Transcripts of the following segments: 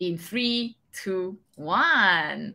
in three, two, one.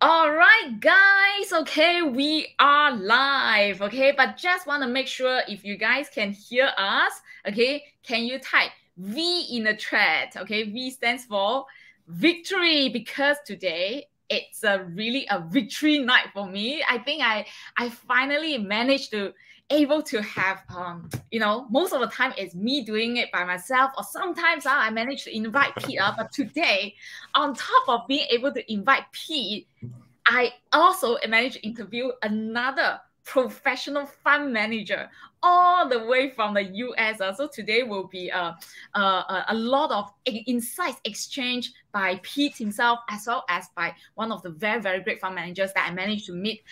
All right, guys. Okay, we are live. Okay, but just want to make sure if you guys can hear us. Okay, can you type V in the chat? Okay, V stands for victory because today it's a really a victory night for me. I think I I finally managed to able to have um you know most of the time it's me doing it by myself or sometimes uh, i manage to invite pete uh, but today on top of being able to invite pete i also managed to interview another professional fund manager all the way from the US. Uh, so today will be uh, uh, a lot of insights exchange by Pete himself, as well as by one of the very, very great fund managers that I managed to meet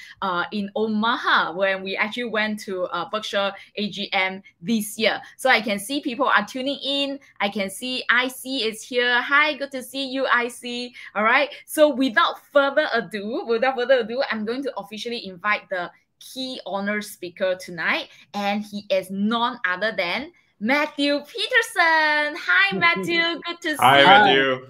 in Omaha when we actually went to Berkshire AGM this year. So I can see people are tuning in. I can see IC is here. Hi, good to see you, IC. All right. So without further ado, without further ado, I'm going to officially invite the key honor speaker tonight, and he is none other than Matthew Peterson. Hi, Matthew. Good to see Hi, you. Hi, Matthew.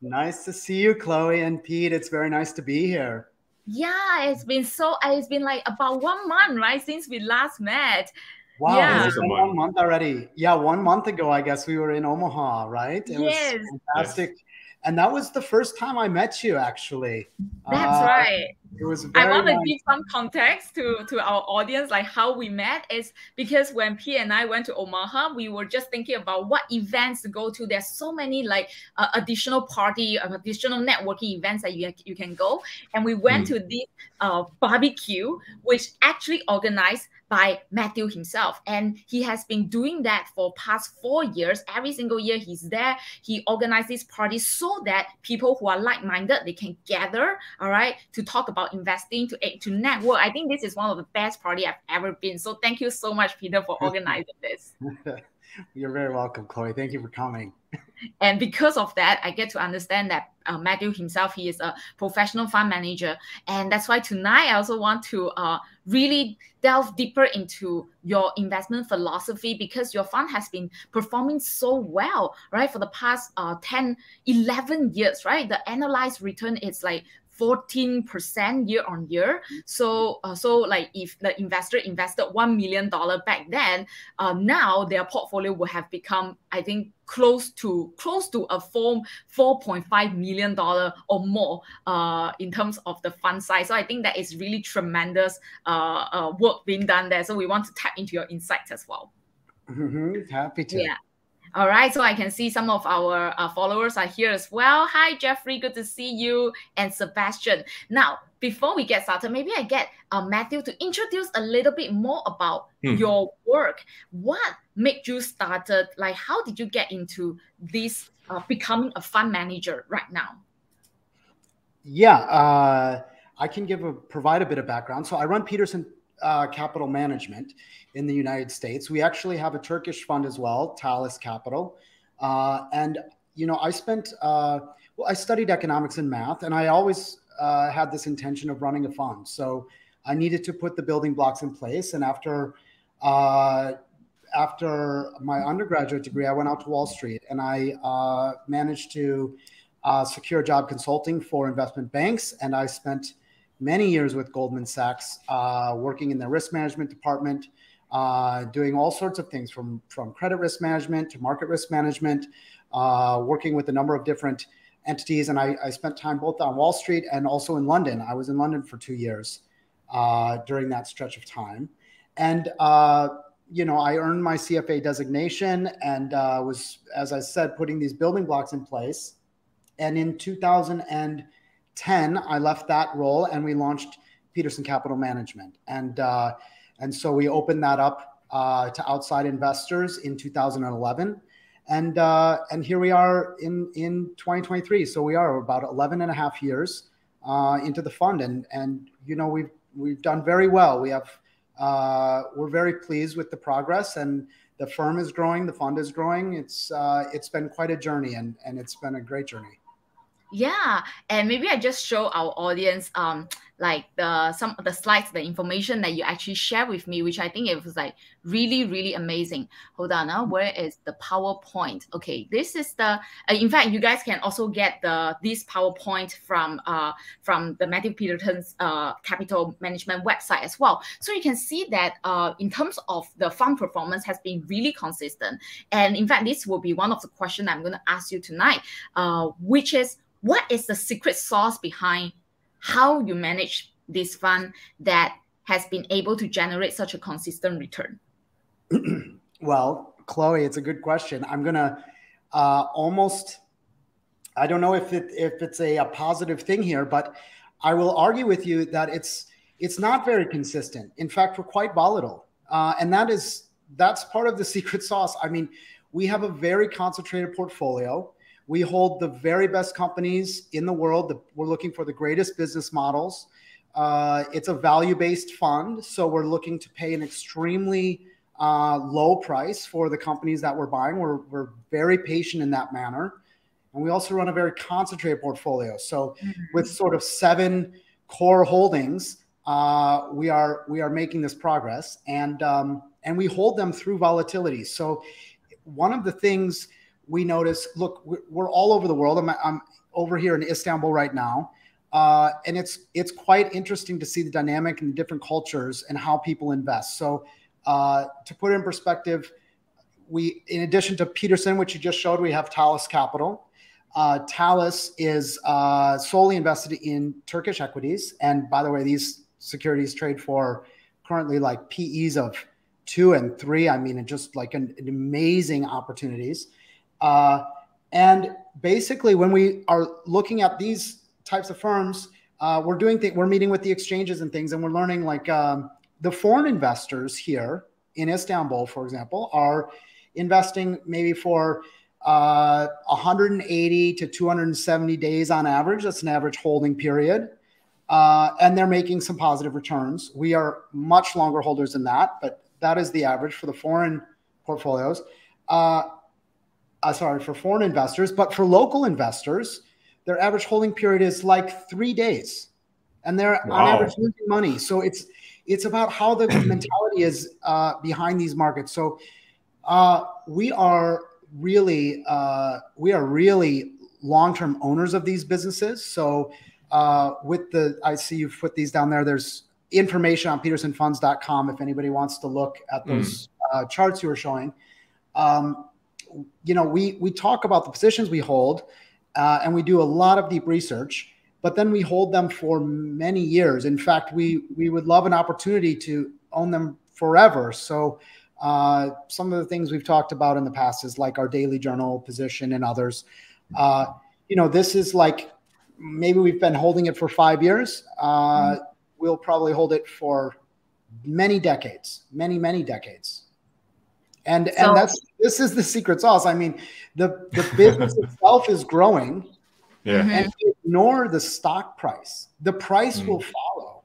Nice to see you, Chloe and Pete. It's very nice to be here. Yeah, it's been so. It's been like about one month, right, since we last met. Wow, yeah. it's been one month already. Yeah, one month ago, I guess we were in Omaha, right? It yes. was fantastic. Yes and that was the first time I met you. Actually, that's uh, right. It was. I want nice. to give some context to to our audience, like how we met is because when P and I went to Omaha, we were just thinking about what events to go to. There's so many like uh, additional party, uh, additional networking events that you you can go, and we went mm. to this uh, barbecue, which actually organized by Matthew himself. And he has been doing that for past four years. Every single year he's there. He organizes parties so that people who are like-minded, they can gather, all right, to talk about investing, to, to network. I think this is one of the best party I've ever been. So thank you so much, Peter, for organizing this. You're very welcome, Chloe. Thank you for coming. And because of that, I get to understand that uh, Matthew himself, he is a professional fund manager. And that's why tonight I also want to uh, really delve deeper into your investment philosophy because your fund has been performing so well, right? For the past uh, 10, 11 years, right? The analyzed return is like 14% year on year. So, uh, so like if the investor invested $1 million back then, uh, now their portfolio will have become, I think, close to close to a four, $4.5 million or more uh, in terms of the fund size. So I think that is really tremendous uh, uh, work being done there. So we want to tap into your insights as well. Mm-hmm. Happy to. Yeah. All right, so I can see some of our uh, followers are here as well. Hi, Jeffrey, good to see you, and Sebastian. Now, before we get started, maybe I get uh, Matthew to introduce a little bit more about hmm. your work. What made you started? Like, how did you get into this uh, becoming a fund manager right now? Yeah, uh, I can give a provide a bit of background. So I run Peterson uh, Capital Management in the United States. We actually have a Turkish fund as well, Talis Capital. Uh, and, you know, I spent, uh, well, I studied economics and math, and I always uh, had this intention of running a fund. So I needed to put the building blocks in place. And after, uh, after my undergraduate degree, I went out to Wall Street and I uh, managed to secure job consulting for investment banks. And I spent many years with Goldman Sachs, uh, working in the risk management department, uh, doing all sorts of things from, from credit risk management to market risk management, uh, working with a number of different entities. And I, I, spent time both on Wall Street and also in London. I was in London for two years uh, during that stretch of time. And, uh, you know, I earned my CFA designation and uh, was, as I said, putting these building blocks in place. And in 2000 and 10, I left that role and we launched Peterson Capital Management. And, uh, and so we opened that up uh, to outside investors in 2011. And, uh, and here we are in, in 2023. So we are about 11 and a half years uh, into the fund. And, and, you know, we've, we've done very well. We have, uh, we're very pleased with the progress and the firm is growing, the fund is growing. It's, uh, it's been quite a journey and, and it's been a great journey. Yeah, and maybe I just show our audience um like the some of the slides, the information that you actually share with me, which I think it was like really, really amazing. Hold on, now where is the PowerPoint? Okay, this is the. Uh, in fact, you guys can also get the this PowerPoint from uh from the Matthew Peterson's uh capital management website as well. So you can see that uh in terms of the fund performance has been really consistent. And in fact, this will be one of the questions I'm going to ask you tonight, uh, which is what is the secret sauce behind how you manage this fund that has been able to generate such a consistent return? well, Chloe, it's a good question. I'm gonna uh, almost. I don't know if it if it's a, a positive thing here, but I will argue with you that it's it's not very consistent. In fact, we're quite volatile, uh, and that is that's part of the secret sauce. I mean, we have a very concentrated portfolio. We hold the very best companies in the world. We're looking for the greatest business models. Uh, it's a value based fund. So we're looking to pay an extremely uh, low price for the companies that we're buying. We're, we're very patient in that manner. And we also run a very concentrated portfolio. So mm-hmm. with sort of seven core holdings, uh, we are we are making this progress, and um, and we hold them through volatility. So one of the things we notice look we're all over the world. I'm, I'm over here in istanbul right now. Uh, and it's it's quite interesting to see the dynamic and the different cultures and how people invest. So uh, to put it in perspective we in addition to peterson which you just showed we have talis capital. Uh, is uh, solely invested in turkish equities. And by the way these securities trade for currently like pe's of two and three. I mean just like an, an amazing opportunities uh, and basically, when we are looking at these types of firms, uh, we're doing we're meeting with the exchanges and things, and we're learning like um, the foreign investors here in Istanbul, for example, are investing maybe for uh, 180 to 270 days on average. That's an average holding period. Uh, and they're making some positive returns. We are much longer holders than that, but that is the average for the foreign portfolios. Uh, uh, sorry, for foreign investors, but for local investors, their average holding period is like three days, and they're wow. on average losing money. So it's it's about how the mentality is uh, behind these markets. So uh, we are really uh, we are really long term owners of these businesses. So uh, with the I see you've put these down there. There's information on petersonfunds.com if anybody wants to look at those mm. charts you were showing. Um, you know, we we talk about the positions we hold, uh, and we do a lot of deep research. But then we hold them for many years. In fact, we we would love an opportunity to own them forever. So uh, some of the things we've talked about in the past is like our daily journal position and others. Uh, you know, this is like maybe we've been holding it for five years. Uh, mm-hmm. We'll probably hold it for many decades, many many decades and so, and that's this is the secret sauce. I mean, the the business itself is growing, yeah. and ignore the stock price. The price mm. will follow,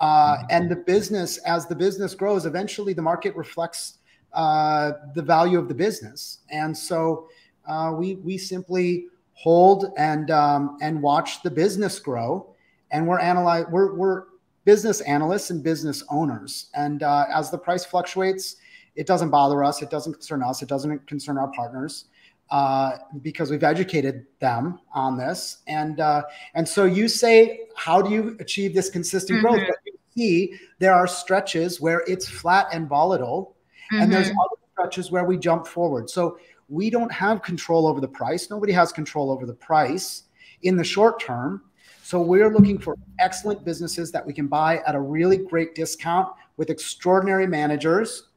uh, mm. and the business as the business grows, eventually the market reflects uh, the value of the business, and so uh, we we simply hold and um, and watch the business grow, and we're analyze we're we're business analysts and business owners, and uh, as the price fluctuates it doesn't bother us. It doesn't concern us. It doesn't concern our partners uh, because we've educated them on this. And uh, and so you say, how do you achieve this consistent mm-hmm. growth? But you see, there are stretches where it's flat and volatile, mm-hmm. and there's mm-hmm. other stretches where we jump forward. So we don't have control over the price. Nobody has control over the price in the short term. So we're looking for excellent businesses that we can buy at a really great discount with extraordinary managers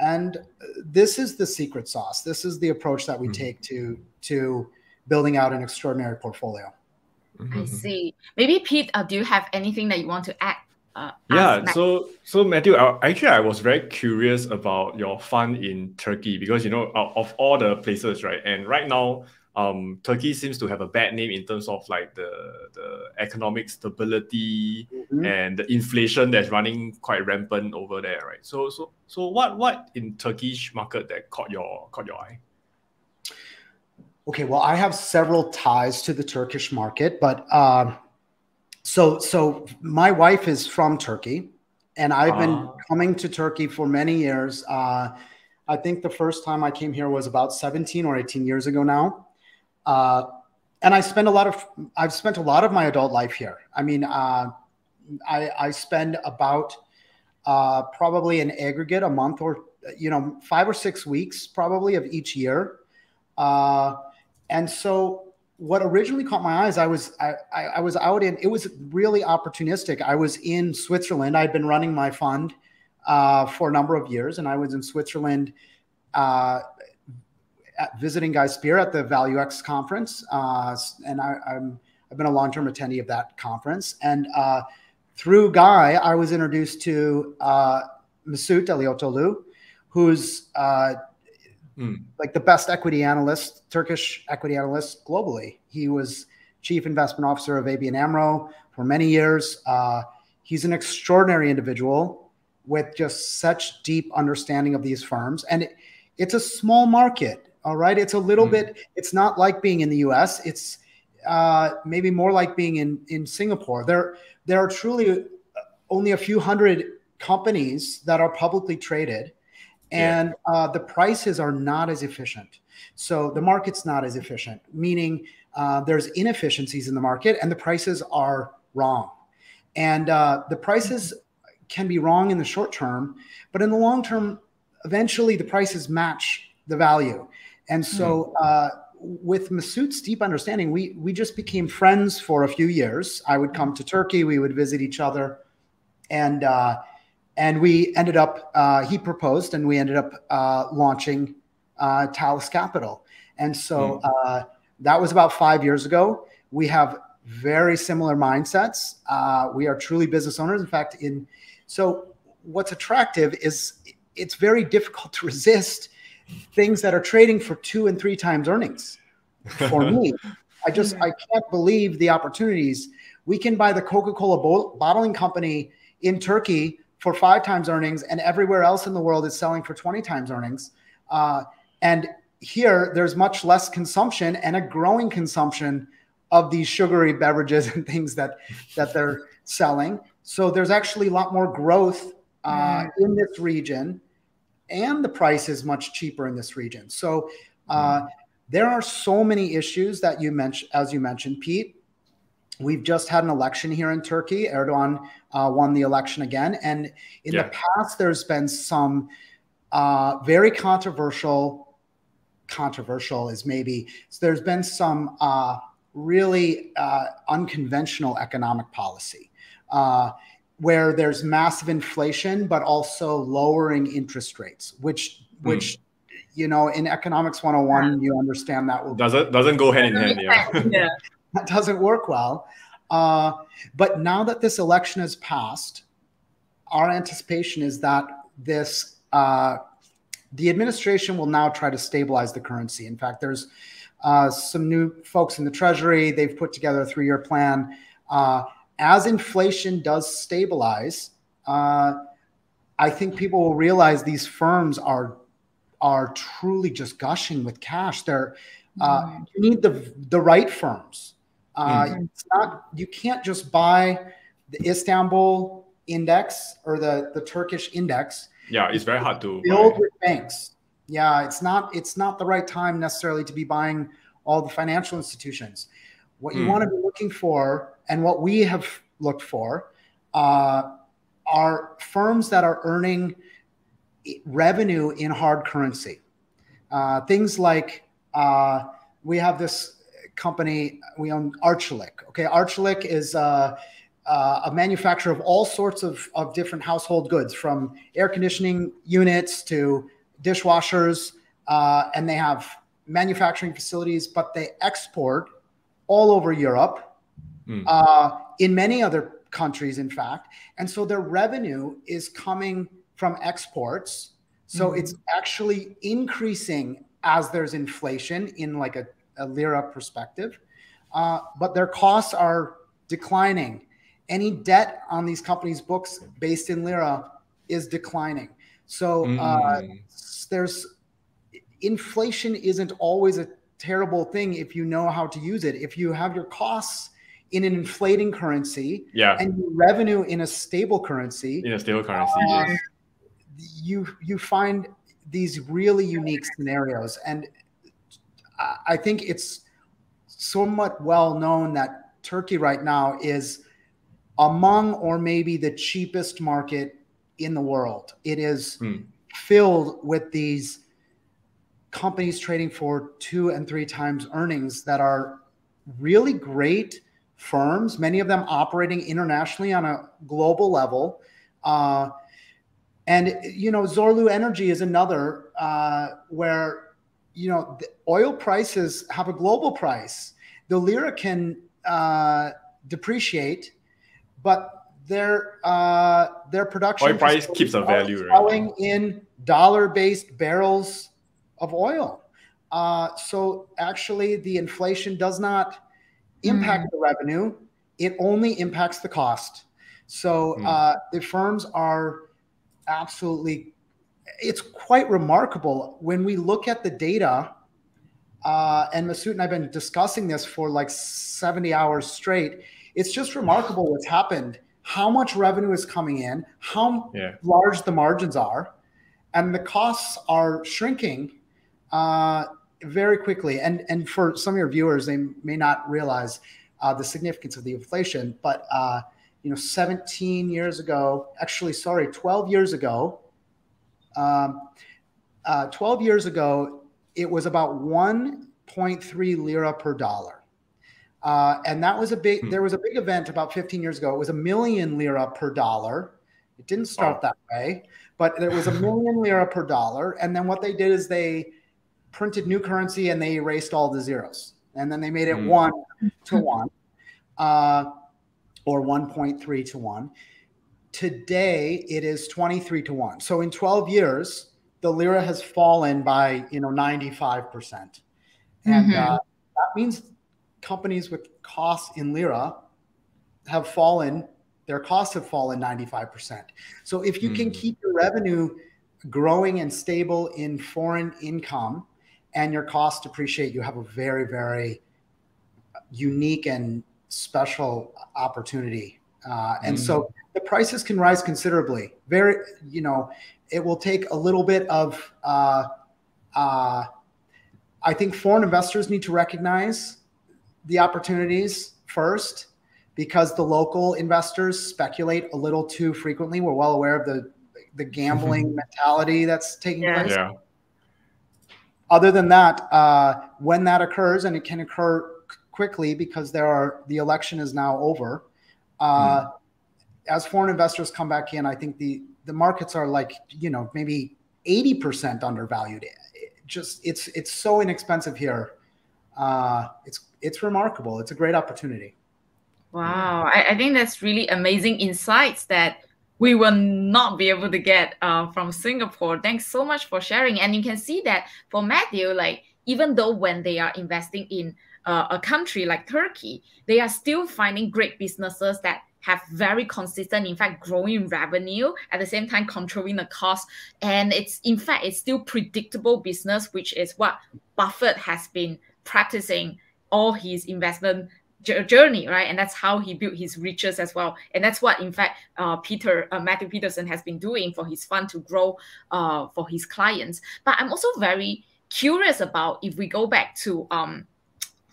and this is the secret sauce this is the approach that we mm-hmm. take to to building out an extraordinary portfolio mm-hmm. i see maybe pete uh, do you have anything that you want to add uh, yeah so so matthew I, actually i was very curious about your fund in turkey because you know of all the places right and right now um, Turkey seems to have a bad name in terms of like the the economic stability mm-hmm. and the inflation that's running quite rampant over there, right? So so so what what in Turkish market that caught your caught your eye? Okay, well, I have several ties to the Turkish market, but uh, so so my wife is from Turkey, and I've been uh, coming to Turkey for many years. Uh, I think the first time I came here was about 17 or 18 years ago now. Uh, and I spend a lot of I've spent a lot of my adult life here. I mean, uh, I, I spend about uh, probably an aggregate a month or you know five or six weeks probably of each year. Uh, and so what originally caught my eyes, I was I, I, I, was out in. It was really opportunistic. I was in Switzerland. I'd been running my fund uh, for a number of years, and I was in Switzerland uh, visiting Guy Spier at the Value X conference, uh, and I, am I've been a long term attendee of that conference. And uh, through Guy, I was introduced to uh, Mesut Deliotoglu, who's uh, mm. like the best equity analyst, Turkish equity analyst globally. He was chief investment officer of ABN AMRO for many years. Uh, he's an extraordinary individual with just such deep understanding of these firms. And it, it's a small market, all right? It's a little mm. bit, it's not like being in the US. It's uh, maybe more like being in, in Singapore. There, there are truly only a few hundred companies that are publicly traded and yeah. uh, the prices are not as efficient. So the market's not as efficient, meaning uh, there's inefficiencies in the market and the prices are wrong. And uh, the prices can be wrong in the short term, but in the long term, eventually the prices match the value. And so, mm. with Mesut's deep understanding, we we just became friends for a few years. I would come to Turkey, we would visit each other, and uh, and we ended up uh, he proposed and we ended up uh, launching uh, Talus Capital and so mm. that was about five years ago we have very similar mindsets uh, we are truly business owners in fact in so what's attractive is it's very difficult to resist things that are trading for two and three times earnings for me i just i can't believe the opportunities we can buy the coca-cola bottling company in turkey for five times earnings, and everywhere else in the world is selling for 20 times earnings. Uh, and here, there's much less consumption and a growing consumption of these sugary beverages and things that that they're selling. So there's actually a lot more growth uh, mm. in this region, and the price is much cheaper in this region. So uh, mm. there are so many issues that you mentioned, as you mentioned, Pete, We've just had an election here in Turkey. Erdogan uh, won the election again. And in yeah. the past, there's been some uh, very controversial, controversial is maybe, so there's been some uh, really uh, unconventional economic policy uh, where there's massive inflation, but also lowering interest rates, which, mm. which, you know, in economics 101, you understand that will doesn't doesn't go hand in hand. Yeah. yeah that doesn't work well. Uh, but now that this election has passed, our anticipation is that this uh, the administration will now try to stabilize the currency. In fact, there's uh, some new folks in the Treasury. They've put together a three-year plan. As inflation does stabilize, uh, I think people will realize these firms are are truly just gushing with cash. They're uh, mm-hmm. you need the the right firms uh, mm-hmm. It's not you can't just buy the Istanbul index or the the Turkish index. Yeah, it's very hard to build buy. with banks. Yeah, it's not it's not the right time necessarily to be buying all the financial institutions. What you mm. want to be looking for, and what we have looked for, uh, are firms that are earning revenue in hard currency. Uh, things like uh, we have this company. We own Arçelik. Okay, Arçelik is uh, uh, a manufacturer of all sorts of, of different household goods, from air conditioning units to dishwashers, uh, and they have manufacturing facilities, but they export all over Europe, mm. in many other countries, in fact. And so their revenue is coming from exports. So mm-hmm. it's actually increasing as there's inflation in like a a lira perspective, uh, but their costs are declining. Any debt on these companies' books based in lira is declining. So uh, mm. there's inflation isn't always a terrible thing if you know how to use it. If you have your costs in an inflating currency yeah and your revenue in a stable currency in a stable currency uh, yes. you you find these really unique scenarios and i think it's somewhat well known that turkey right now is among or maybe the cheapest market in the world it is Hmm. filled with these companies trading for two and three times earnings that are really great firms, many of them operating internationally on a global level. Uh, and, you know, Zorlu Energy is another uh, where, you know, the oil prices have a global price. The lira can uh, depreciate, but their uh, their production Oil price keeps a value, right? selling in dollar-based barrels of oil. Uh, so actually, the inflation does not impact the revenue; it only impacts the cost. So Mm. uh, the firms are absolutely. It's quite remarkable when we look at the data. Uh, and Mesut and I've been discussing this for like 70 hours straight. It's just remarkable what's happened, how much revenue is coming in, how yeah large the margins are, and the costs are shrinking uh, very quickly. And and for some of your viewers, they may not realize uh, the significance of the inflation, but uh, you know, 17 years ago, actually, sorry, 12 years ago, um, uh, 12 years ago, it was about 1.3 lira per dollar. Uh, and that was a big, Hmm. there was a big event about 15 years ago. It was a million lira per dollar. It didn't start Wow. that way, but there was a million lira per dollar. And then what they did is they printed new currency and they erased all the zeros. And then they made it Hmm. one to one uh, or 1.3 to one. Today it is 23 to one. So in 12 years, the lira has fallen by, you know, 95%. And Mhm. uh, that means companies with costs in lira have fallen, their costs have fallen 95%. So if you can Hmm. keep your revenue growing and stable in foreign income and your costs depreciate, you have a very, very unique and special opportunity. Uh, and so the prices can rise considerably. Very, you know, it will take a little bit of, uh, uh, I think foreign investors need to recognize the opportunities first because the local investors speculate a little too frequently. We're well aware of the the gambling mentality that's taking Yeah. place. yeah Other than that, uh, when that occurs, and it can occur quickly because there are the election is now over. Uh, As foreign investors come back in, I think the the markets are like you know maybe eighty percent undervalued. It just it's it's so inexpensive here. Uh, it's it's remarkable. It's a great opportunity. Wow, I, I think that's really amazing insights that we will not be able to get uh, from Singapore. Thanks so much for sharing. And you can see that for Matthew, like even though when they are investing in uh, a country like Turkey, they are still finding great businesses that have very consistent, in fact, growing revenue at the same time controlling the cost. And it's in fact it's still predictable business, which is what Buffett has been practicing all his investment journey, right? And that's how he built his riches as well. And that's what, in fact, uh, Peter uh, Matthew Peterson has been doing for his fund to grow uh, for his clients. But I'm also very curious about if we go back to um,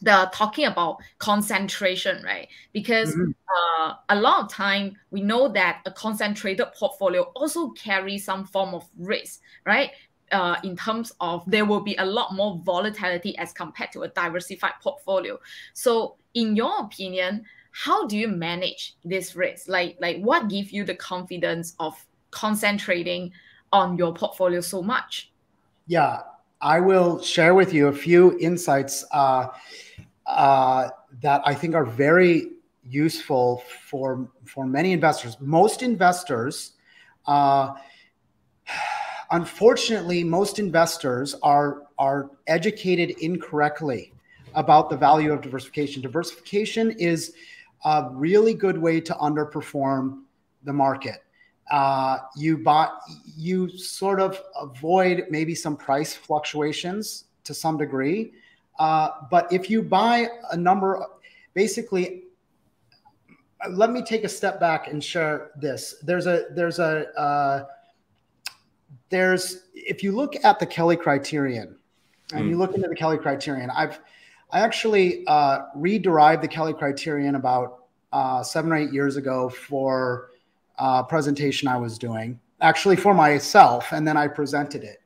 the talking about concentration, right? Because Mhm. uh, a lot of time we know that a concentrated portfolio also carries some form of risk, right? Uh, in terms of there will be a lot more volatility as compared to a diversified portfolio. So, in your opinion, how do you manage this risk? Like, like what gives you the confidence of concentrating on your portfolio so much? Yeah, I will share with you a few insights uh, uh, that I think are very useful for for many investors. Most investors, uh, unfortunately, most investors are are educated incorrectly about the value of diversification. Diversification is a really good way to underperform the market uh, you buy you sort of avoid maybe some price fluctuations to some degree uh, but if you buy a number basically let me take a step back and share this. There's a there's a uh, there's if you look at the Kelly criterion and mm. you look into the Kelly criterion, I've I actually uh, re-derived the Kelly criterion about uh, seven or eight years ago for a presentation I was doing, actually for myself, and then I presented it.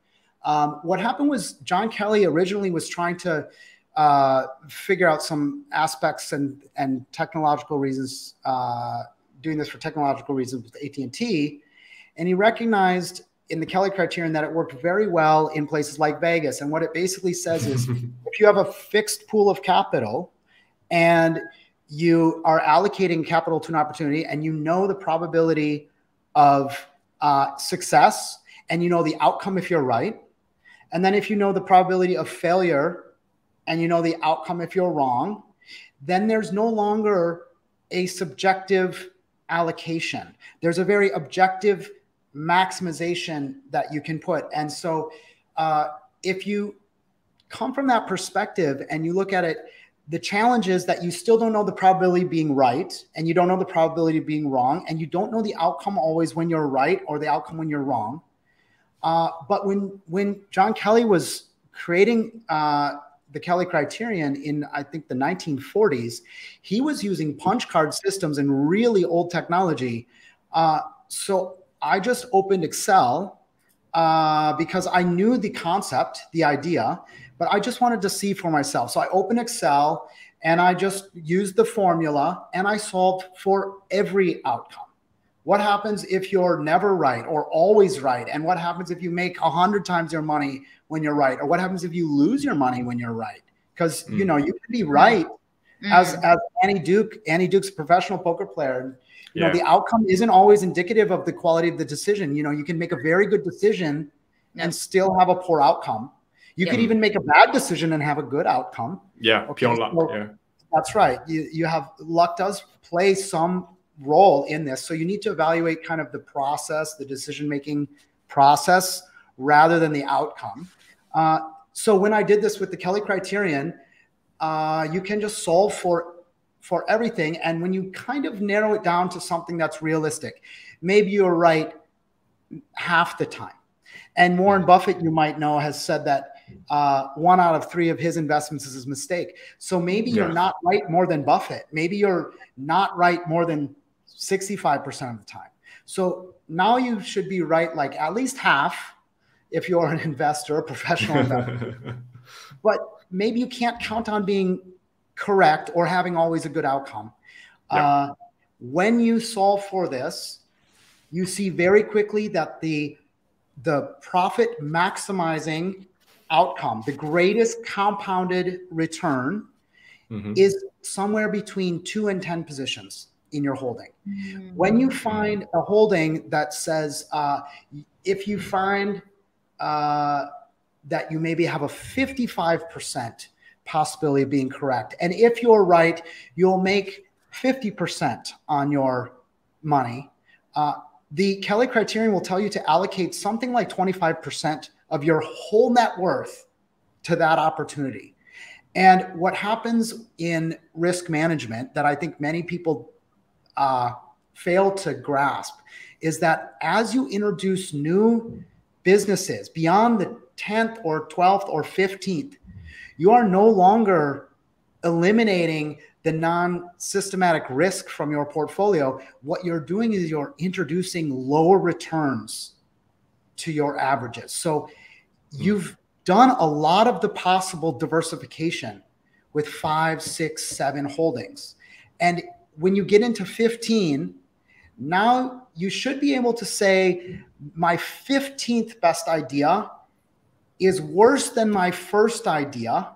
Um, what happened was John Kelly originally was trying to uh, figure out some aspects and and technological reasons, uh, doing this for technological reasons with AT and T, and he recognized in the Kelly criterion that it worked very well in places like Vegas. And what it basically says is, if you have a fixed pool of capital, and you are allocating capital to an opportunity, and you know the probability of uh, success, and you know the outcome if you're right, and then if you know the probability of failure and you know the outcome if you're wrong, then there's no longer a subjective allocation. There's a very objective maximization that you can put. And so uh, if you come from that perspective and you look at it, the challenge is that you still don't know the probability of being right and you don't know the probability of being wrong and you don't know the outcome always when you're right or the outcome when you're wrong. Uh, but when when John Kelly was creating uh, the Kelly criterion in I think the 1940s, he was using punch card systems and really old technology. Uh, so I just opened Excel uh, because I knew the concept, the idea, but I just wanted to see for myself. So I opened Excel and I just used the formula and I solved for every outcome. What happens if you're never right or always right? And what happens if you make a hundred times your money when you're right? Or what happens if you lose your money when you're right? Because mm. you know you can be right mm. as as Annie Duke. Annie Duke's a professional poker player. Yeah. know the outcome isn't always indicative of the quality of the decision. You know you can make a very good decision and still have a poor outcome. You yeah. could even make a bad decision and have a good outcome. Yeah, okay? pure luck. So, yeah. That's right. You you have luck does play some role in this. So you need to evaluate kind of the process, the decision making process, rather than the outcome. Uh, so when I did this with the Kelly criterion, uh, you can just solve for for everything. And when you kind of narrow it down to something that's realistic, maybe you're right half the time. And Warren Buffett, you might know, has said that uh, one out of three of his investments is a mistake. So maybe you're not right more than Buffett. Maybe you're not right more than 65% of the time. So now you should be right like at least half if you're an investor, a professional investor. but maybe you can't count on being correct or having always a good outcome. Yeah. Uh, when you solve for this, you see very quickly that the the profit maximizing outcome, the greatest compounded return, mm-hmm. is somewhere between two and ten positions in your holding. Mm-hmm. When you find a holding that says, uh, if you find uh, that you maybe have a 55% possibility of being correct, and if you're right, you'll make 50% on your money. Uh, the Kelly criterion will tell you to allocate something like 25% of your whole net worth to that opportunity. And what happens in risk management that I think many people uh, fail to grasp is that as you introduce new businesses beyond the 10th or 12th or 15th, you are no longer eliminating the non systematic risk from your portfolio. What you're doing is you're introducing lower returns to your averages. So hmm. you've done a lot of the possible diversification with five, six, seven holdings. And when you get into 15, now you should be able to say, my 15th best idea is worse than my first idea,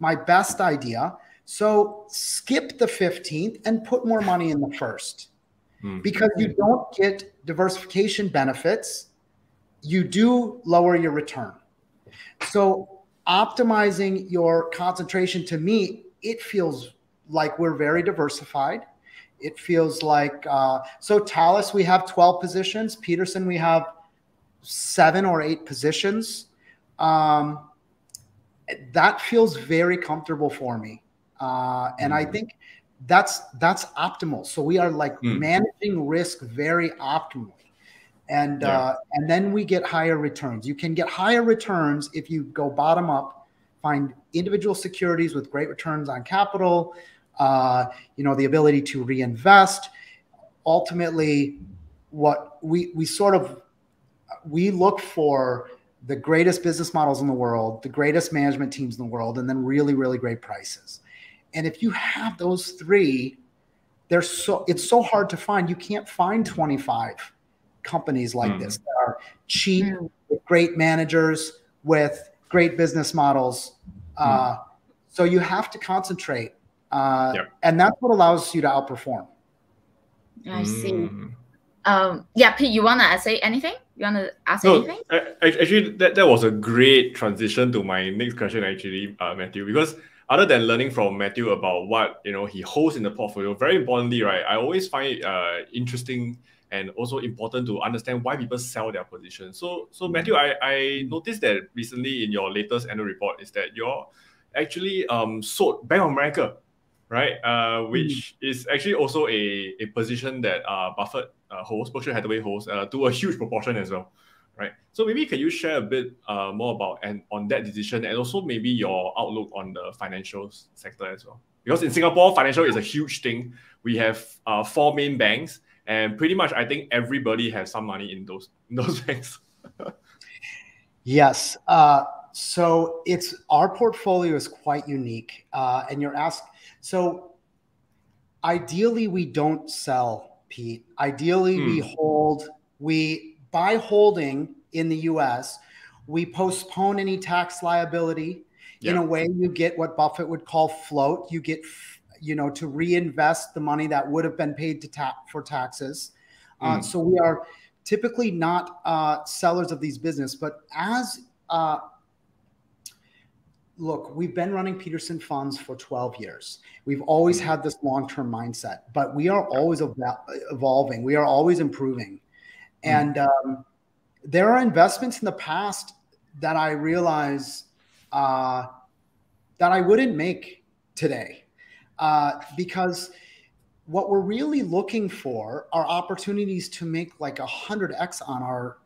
my best idea. So skip the 15th and put more money in the first mm. because you don't get diversification benefits. You do lower your return. So optimizing your concentration to me, it feels like we're very diversified. It feels like uh, so Thales we have 12 positions. Peterson we have seven or eight positions. Um, that feels very comfortable for me, uh, and I mm-hmm. think that's that's optimal. So we are like mm. managing risk very optimally. And yeah. uh, and then we get higher returns. You can get higher returns if you go bottom up, find individual securities with great returns on capital, uh, you know, the ability to reinvest. Ultimately, what we we sort of we look for the greatest business models in the world, the greatest management teams in the world, and then really, really great prices. And if you have those three, they're so it's so hard to find. You can't find 25 companies like mm. this that are cheap, mm. with great managers, with great business models. Mm. Uh, so you have to concentrate, uh, yep. and that's what allows you to outperform. I see. Um, yeah, Pete, you wanna say anything? You wanna ask no, anything? actually, that, that was a great transition to my next question, actually, uh, Matthew, because other than learning from Matthew about what you know he holds in the portfolio, very importantly, right, I always find it uh, interesting and also important to understand why people sell their position. So, so Matthew, I, I noticed that recently in your latest annual report is that you're actually um, sold Bank of America, right? Uh, which mm. is actually also a, a position that uh, Buffett uh, holds, Berkshire Hathaway holds, uh, to a huge proportion as well, right? So maybe can you share a bit uh, more about and on that decision and also maybe your outlook on the financial sector as well? Because in Singapore, financial is a huge thing. We have uh, four main banks, and pretty much I think everybody has some money in those in those banks. yes. Uh, so it's our portfolio is quite unique, uh, and you're asked. So ideally, we don't sell Pete. Ideally, we hmm. hold, we by holding in the US, we postpone any tax liability. Yep. In a way, you get what Buffett would call float. You get, you know, to reinvest the money that would have been paid to tap for taxes. Mm. Uh, hmm. so we are typically not uh, sellers of these business, but as uh, look, we've been running Peterson funds for 12 years. We've always mm-hmm. had this long term mindset, but we are always evolving, we are always improving. Mm-hmm. And um, there are investments in the past that I realize uh, that I wouldn't make today uh, because what we're really looking for are opportunities to make like a hundred X on our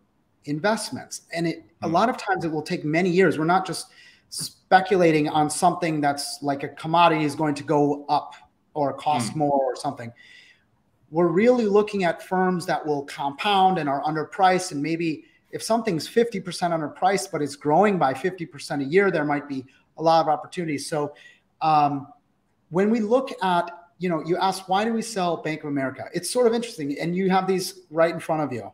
investments. And it, a mm-hmm. lot of times it will take many years. We're not just speculating on something that's like a commodity is going to go up or cost mm. more or something. We're really looking at firms that will compound and are underpriced. And maybe if something's 50% underpriced, but it's growing by 50% a year, there might be a lot of opportunities. So um, when we look at, you know, you ask, why do we sell Bank of America? It's sort of interesting. And you have these right in front of you.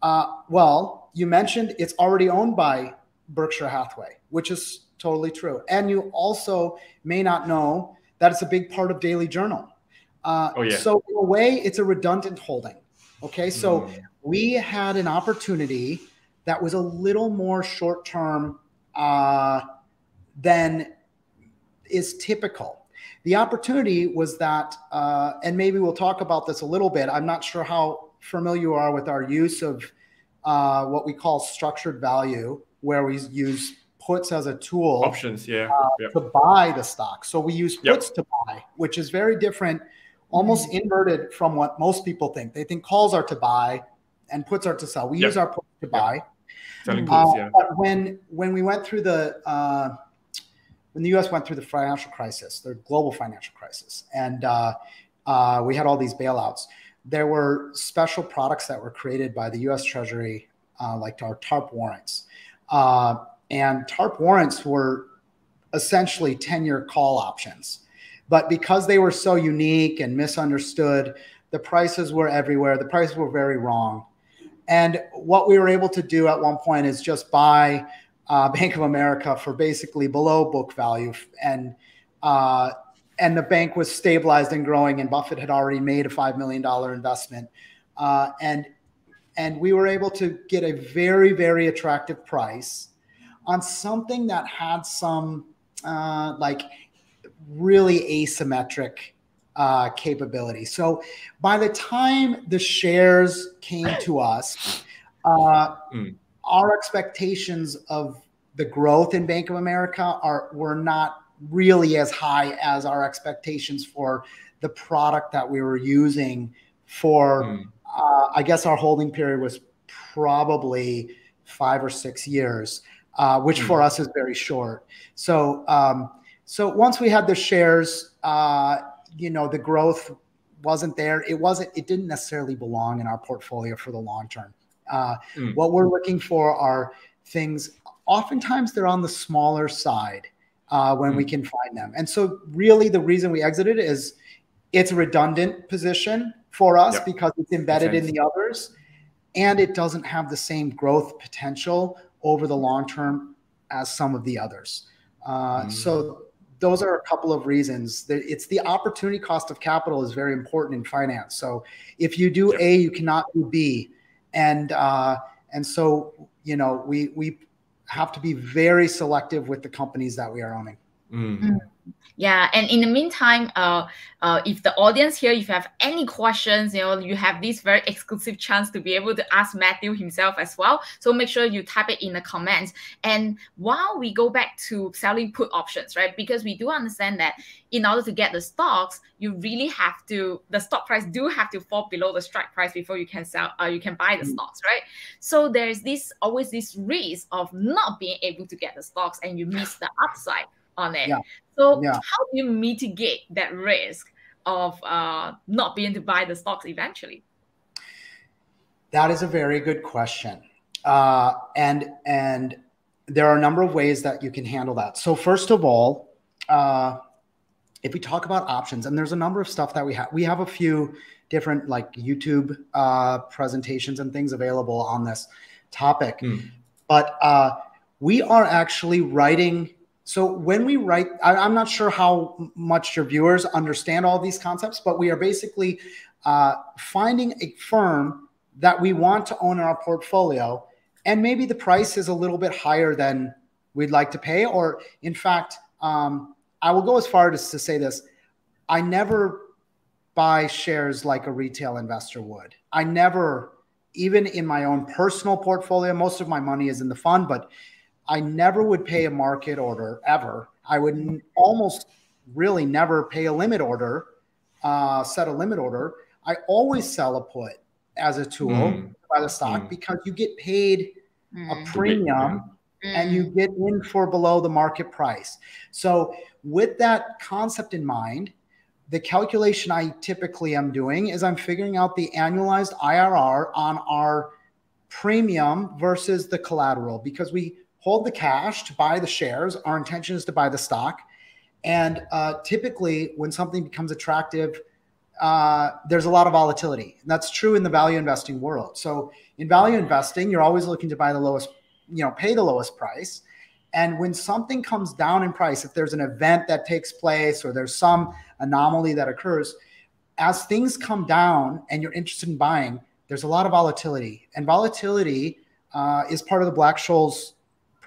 Uh, well, you mentioned it's already owned by Berkshire Hathaway, which is totally true. And you also may not know that it's a big part of Daily Journal. Uh, oh, yeah. So, in a way, it's a redundant holding. Okay. So, mm. we had an opportunity that was a little more short term uh, than is typical. The opportunity was that, uh, and maybe we'll talk about this a little bit. I'm not sure how familiar you are with our use of uh, what we call structured value where we use puts as a tool options yeah uh, yep. to buy the stock so we use puts yep. to buy which is very different almost mm-hmm. inverted from what most people think they think calls are to buy and puts are to sell we yep. use our puts to buy Selling uh, puts, uh, yeah. but when when we went through the uh, when the us went through the financial crisis the global financial crisis and uh, uh, we had all these bailouts there were special products that were created by the us treasury like our tarp warrants uh, and TARP warrants were essentially 10 year call options. But because they were so unique and misunderstood, the prices were everywhere. The prices were very wrong. And what we were able to do at one point is just buy uh, Bank of America for basically below book value. And uh, and the bank was stabilized and growing, and Buffett had already made a $5 million investment. Uh, and and we were able to get a very very attractive price on something that had some uh, like really asymmetric uh, capability so by the time the shares came to us uh, mm. our expectations of the growth in bank of america are were not really as high as our expectations for the product that we were using for mm. uh, i guess our holding period was probably five or six years uh, which for us is very short so um, so once we had the shares uh, you know the growth wasn't there it wasn't it didn't necessarily belong in our portfolio for the long term uh, mm. what we're looking for are things oftentimes they're on the smaller side uh, when mm. we can find them and so really the reason we exited is it's a redundant position for us yep. because it's embedded in the others and it doesn't have the same growth potential over the long term as some of the others uh, mm. so those are a couple of reasons. It's the opportunity cost of capital is very important in finance. So if you do A, you cannot do B, and uh, and so you know we we have to be very selective with the companies that we are owning. Mm-hmm. Yeah, and in the meantime, uh, uh, if the audience here, if you have any questions, you know, you have this very exclusive chance to be able to ask Matthew himself as well. So make sure you type it in the comments. And while we go back to selling put options, right? Because we do understand that in order to get the stocks, you really have to the stock price do have to fall below the strike price before you can sell. Uh, you can buy the mm-hmm. stocks, right? So there's this always this risk of not being able to get the stocks, and you miss the upside on it. Yeah. So yeah. how do you mitigate that risk of uh, not being to buy the stocks eventually? That is a very good question, uh, and and there are a number of ways that you can handle that. So first of all, uh, if we talk about options, and there's a number of stuff that we have, we have a few different like YouTube uh, presentations and things available on this topic, mm. but uh, we are actually writing so when we write, I, am not sure how much your viewers understand all these concepts, but we are basically uh, finding a firm that we want to own in our portfolio, and maybe the price is a little bit higher than we'd like to pay, or in fact, um, I will go as far as to say this: I never buy shares like a retail investor would. I never, even in my own personal portfolio, most of my money is in the fund, but I never would pay a market order ever. I would almost really never pay a limit order, uh, set a limit order. I always sell a put as a tool mm. buy the stock mm. because you get paid mm. a premium and you mm. get in for below the market price. So, with that concept in mind, the calculation I typically am doing is I'm figuring out the annualized IRR on our premium versus the collateral because we hold the cash to buy the shares. Our intention is to buy the stock. And uh, typically, when something becomes attractive, uh, there's a lot of volatility. And that's true in the value investing world. So, in value investing, you're always looking to buy the lowest, you know, pay the lowest price. And when something comes down in price, if there's an event that takes place or there's some anomaly that occurs, as things come down and you're interested in buying, there's a lot of volatility. And volatility uh, is part of the Black Scholes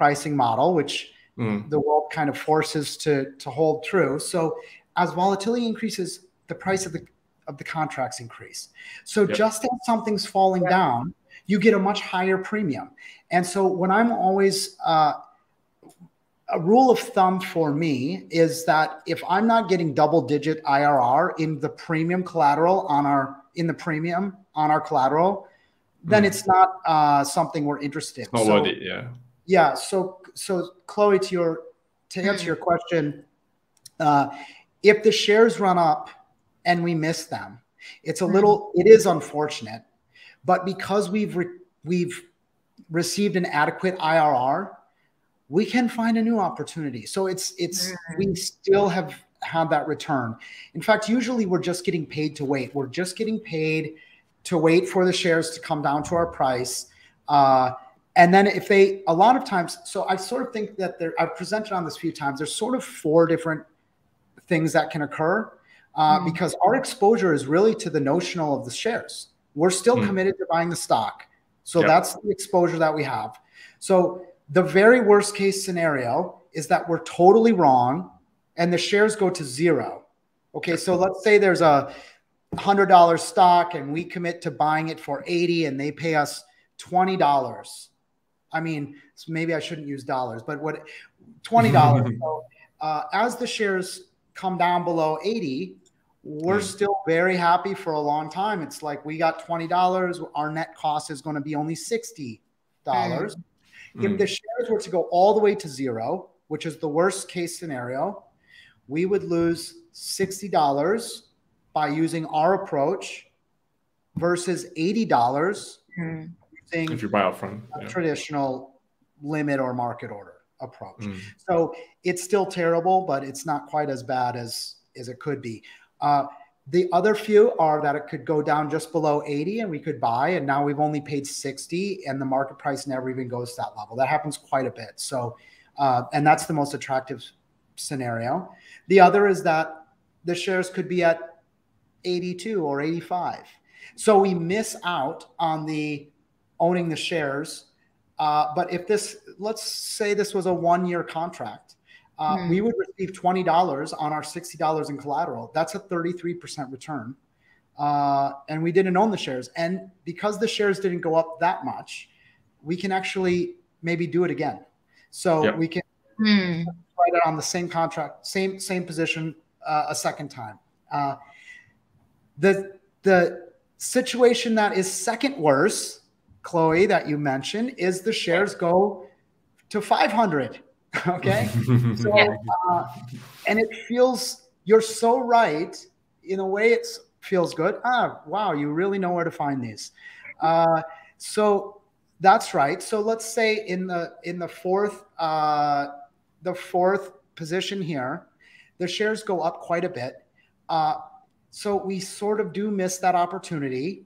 pricing model, which mm. the world kind of forces to, to hold true. So as volatility increases, the price of the of the contracts increase. So yep. just as something's falling yep. down, you get a much higher premium. And so when I'm always uh, a rule of thumb for me is that if I'm not getting double digit IRR in the premium collateral on our in the premium on our collateral, then mm. it's not uh, something we're interested in. Not so, worth it, yeah yeah. So so Chloe, to your to answer your question, uh, if the shares run up and we miss them, it's a little. It is unfortunate, but because we've re- we've received an adequate IRR, we can find a new opportunity. So it's it's we still have had that return. In fact, usually we're just getting paid to wait. We're just getting paid to wait for the shares to come down to our price. Uh, and then if they a lot of times so i sort of think that there i've presented on this a few times there's sort of four different things that can occur uh, mm. because our exposure is really to the notional of the shares we're still mm. committed to buying the stock so yep. that's the exposure that we have so the very worst case scenario is that we're totally wrong and the shares go to zero okay so let's say there's a $100 stock and we commit to buying it for 80 and they pay us $20 I mean, maybe I shouldn't use dollars, but what twenty dollars. so, uh, as the shares come down below 80, we're mm. still very happy for a long time. It's like we got $20. Our net cost is going to be only $60. Mm. If the shares were to go all the way to zero, which is the worst case scenario, we would lose $60 by using our approach versus $80 mm. Using if you buy upfront, a yeah. traditional limit or market order approach. Mm. So it's still terrible, but it's not quite as bad as as it could be. Uh, the other few are that it could go down just below 80 and we could buy, and now we've only paid 60 and the market price never even goes to that level. That happens quite a bit. So, uh, and that's the most attractive scenario. The other is that the shares could be at 82 or 85. So we miss out on the owning the shares. Uh, but if this, let's say this was a one year contract, uh, mm. we would receive $20 on our $60 in collateral. That's a 33% return. Uh, and we didn't own the shares. And because the shares didn't go up that much, we can actually maybe do it again. So yep. we can mm. write it on the same contract, same same position uh, a second time. Uh, the the situation that is second worst, Chloe, that you mentioned, is the shares go to 500 Okay. so, uh, and it feels, you're so right. In a way, it feels good. Ah, wow, you really know where to find these. Uh, so that's right. So let's say in the in the fourth uh, the fourth position here, the shares go up quite a bit. Uh, so we sort of do miss that opportunity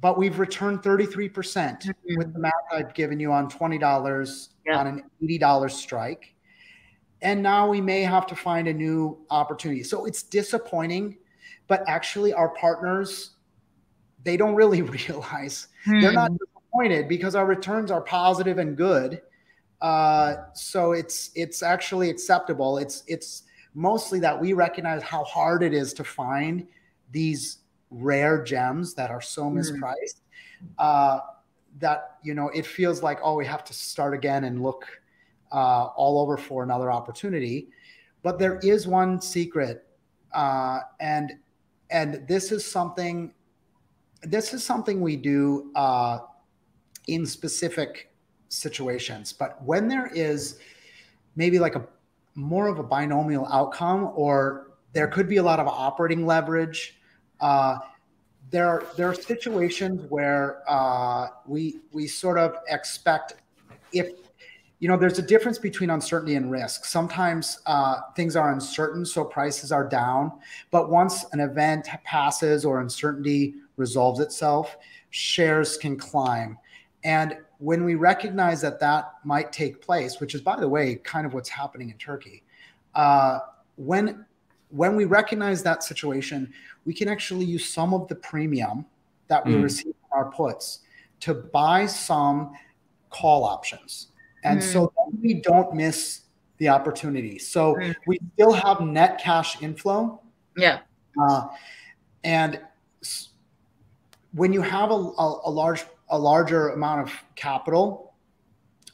but we've returned 33% mm hmm with the math I've given you on $20 yeah. on an $80 strike. And now we may have to find a new opportunity. So it's disappointing, but actually our partners they don't really realize hmm. they're not disappointed because our returns are positive and good. Uh, so it's it's actually acceptable. It's it's mostly that we recognize how hard it is to find these rare gems that are so hmm. mispriced uh, that you know it feels like oh we have to start again and look uh, all over for another opportunity but there is one secret uh, and and this is something this is something we do uh, in specific situations but when there is maybe like a more of a binomial outcome or there could be a lot of operating leverage uh, there are there are situations where uh, we we sort of expect if you know there's a difference between uncertainty and risk. Sometimes uh, things are uncertain, so prices are down. But once an event passes or uncertainty resolves itself, shares can climb. And when we recognize that that might take place, which is by the way kind of what's happening in Turkey, uh, when when we recognize that situation, we can actually use some of the premium that we mm. receive from our puts to buy some call options. And mm. so we don't miss the opportunity. So mm. we still have net cash inflow. Yeah. Uh, and when you have a, a, a large a larger amount of capital,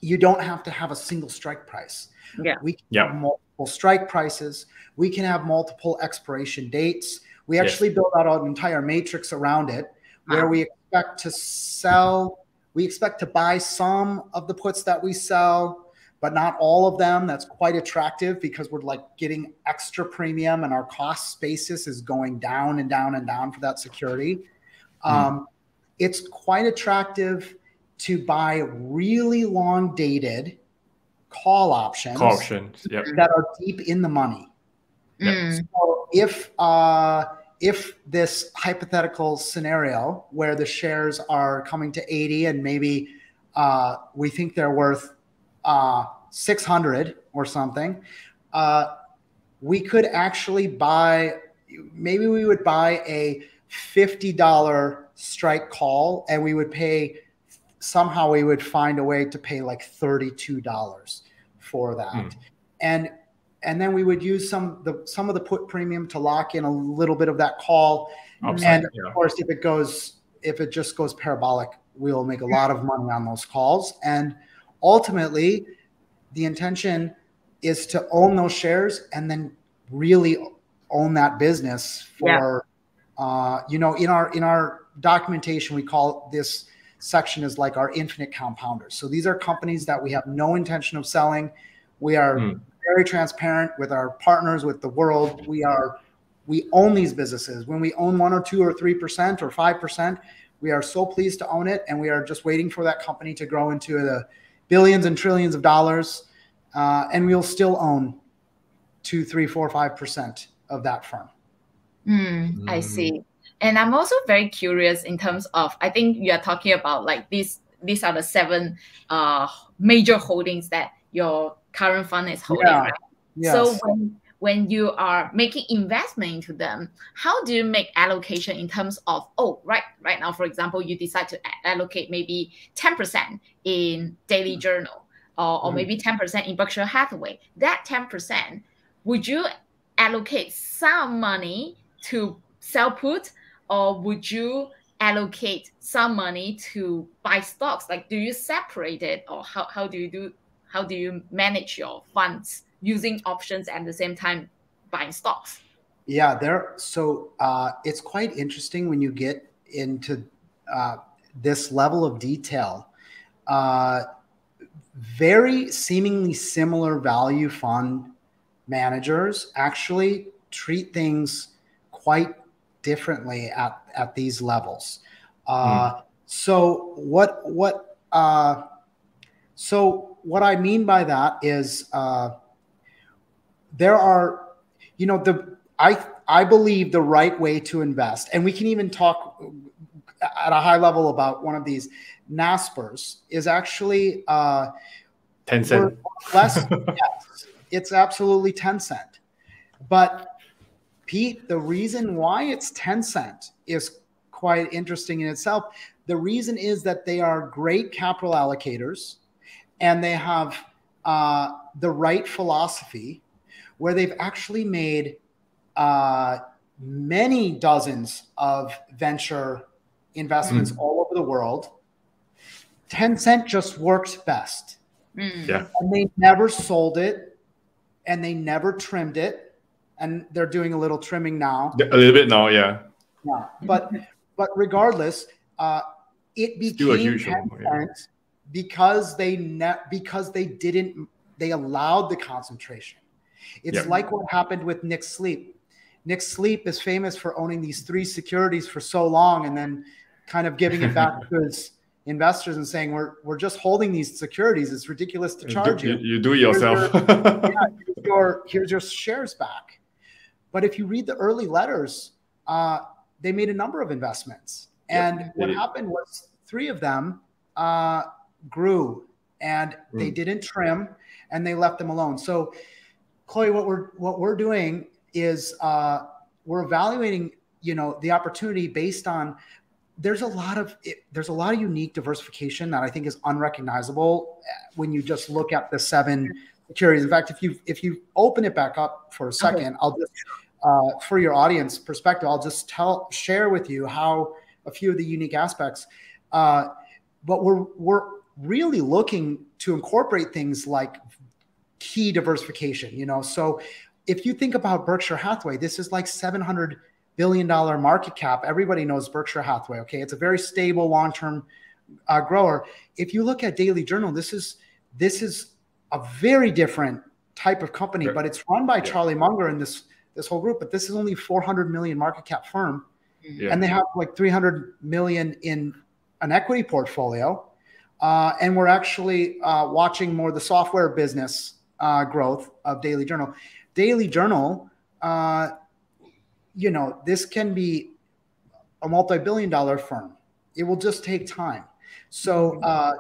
you don't have to have a single strike price. Yeah. We can yeah. have multiple strike prices. We can have multiple expiration dates. We actually yes. built out an entire matrix around it where we expect to sell, we expect to buy some of the puts that we sell, but not all of them. That's quite attractive because we're like getting extra premium and our cost basis is going down and down and down for that security. Mm. Um, it's quite attractive to buy really long dated call options, call options yep. that are deep in the money. Mm. So if uh, if this hypothetical scenario where the shares are coming to 80 and maybe uh, we think they're worth uh, 600 or something, uh, we could actually buy. Maybe we would buy a $50 strike call and we would pay somehow we would find a way to pay like $32 for that. Mm. And and then we would use some the some of the put premium to lock in a little bit of that call. Upside, and yeah. of course, if it goes if it just goes parabolic, we'll make a lot of money on those calls. And ultimately, the intention is to own those shares and then really own that business for yeah. uh, you know in our in our documentation we call this section is like our infinite compounders so these are companies that we have no intention of selling we are mm. Very transparent with our partners with the world we are we own these businesses when we own one or two or three percent or five percent we are so pleased to own it and we are just waiting for that company to grow into the billions and trillions of dollars uh, and we'll still own two three four five percent of that firm. Mm, I see. And I'm also very curious in terms of I think you are talking about like these these are the seven uh, major holdings that your current fund is holding, yeah. right? Yes. So when when you are making investment into them, how do you make allocation in terms of oh right right now for example you decide to allocate maybe 10% in daily journal or, or mm. maybe 10% in Berkshire Hathaway. That 10%, would you allocate some money to sell put or would you allocate some money to buy stocks like do you separate it or how, how do you do how do you manage your funds using options at the same time buying stocks yeah there so uh, it's quite interesting when you get into uh, this level of detail uh, very seemingly similar value fund managers actually treat things quite differently at, at these levels. Uh, mm. So what what uh, so what I mean by that is uh, there are you know the I I believe the right way to invest, and we can even talk at a high level about one of these Naspers is actually uh, cent. Less, yes, it's absolutely Tencent, But Pete, the reason why it's Tencent is quite interesting in itself. The reason is that they are great capital allocators and they have uh, the right philosophy where they've actually made uh, many dozens of venture investments mm. all over the world. Tencent just worked best. Mm. Yeah. And they never sold it and they never trimmed it, and they're doing a little trimming now. A little bit now, yeah. Yeah, but but regardless, uh, it became ten yeah. Because they net because they didn't they allowed the concentration. It's like what happened with Nick Sleep. Nick Sleep is famous for owning these three securities for so long and then kind of giving it back to his investors and saying we're we're just holding these securities. It's ridiculous to charge you. You, you do it yourself. Here's your, yeah, here's your, here's your shares back. But if you read the early letters, uh, they made a number of investments, and yep, what happened was three of them uh, grew, and mm. they didn't trim, and they left them alone. So, Chloe, what we're what we're doing is uh, we're evaluating you know the opportunity based on there's a lot of there's a lot of unique diversification that I think is unrecognizable eh, when you just look at the seven securities. In fact, if you if you open it back up for a second. I'll just uh, for your audience perspective, I'll just tell share with you how a few of the unique aspects. Uh, but we're we're really looking to incorporate things like key diversification. You know, so if you think about Berkshire Hathaway, this is like 700 billion dollar market cap. Everybody knows Berkshire Hathaway. Okay, it's a very stable long term uh, grower. If you look at Daily Journal, this is this is a very different type of company, but it's run by Charlie Munger and this this whole group. But this is only 400 million market cap firm, yeah. and they have like 300 million in an equity portfolio. Uh, and we're actually uh, watching more the software business uh, growth of Daily Journal. Daily Journal uh, you know, this can be a multi-billion dollar firm. It will just take time. So mm-hmm. uh,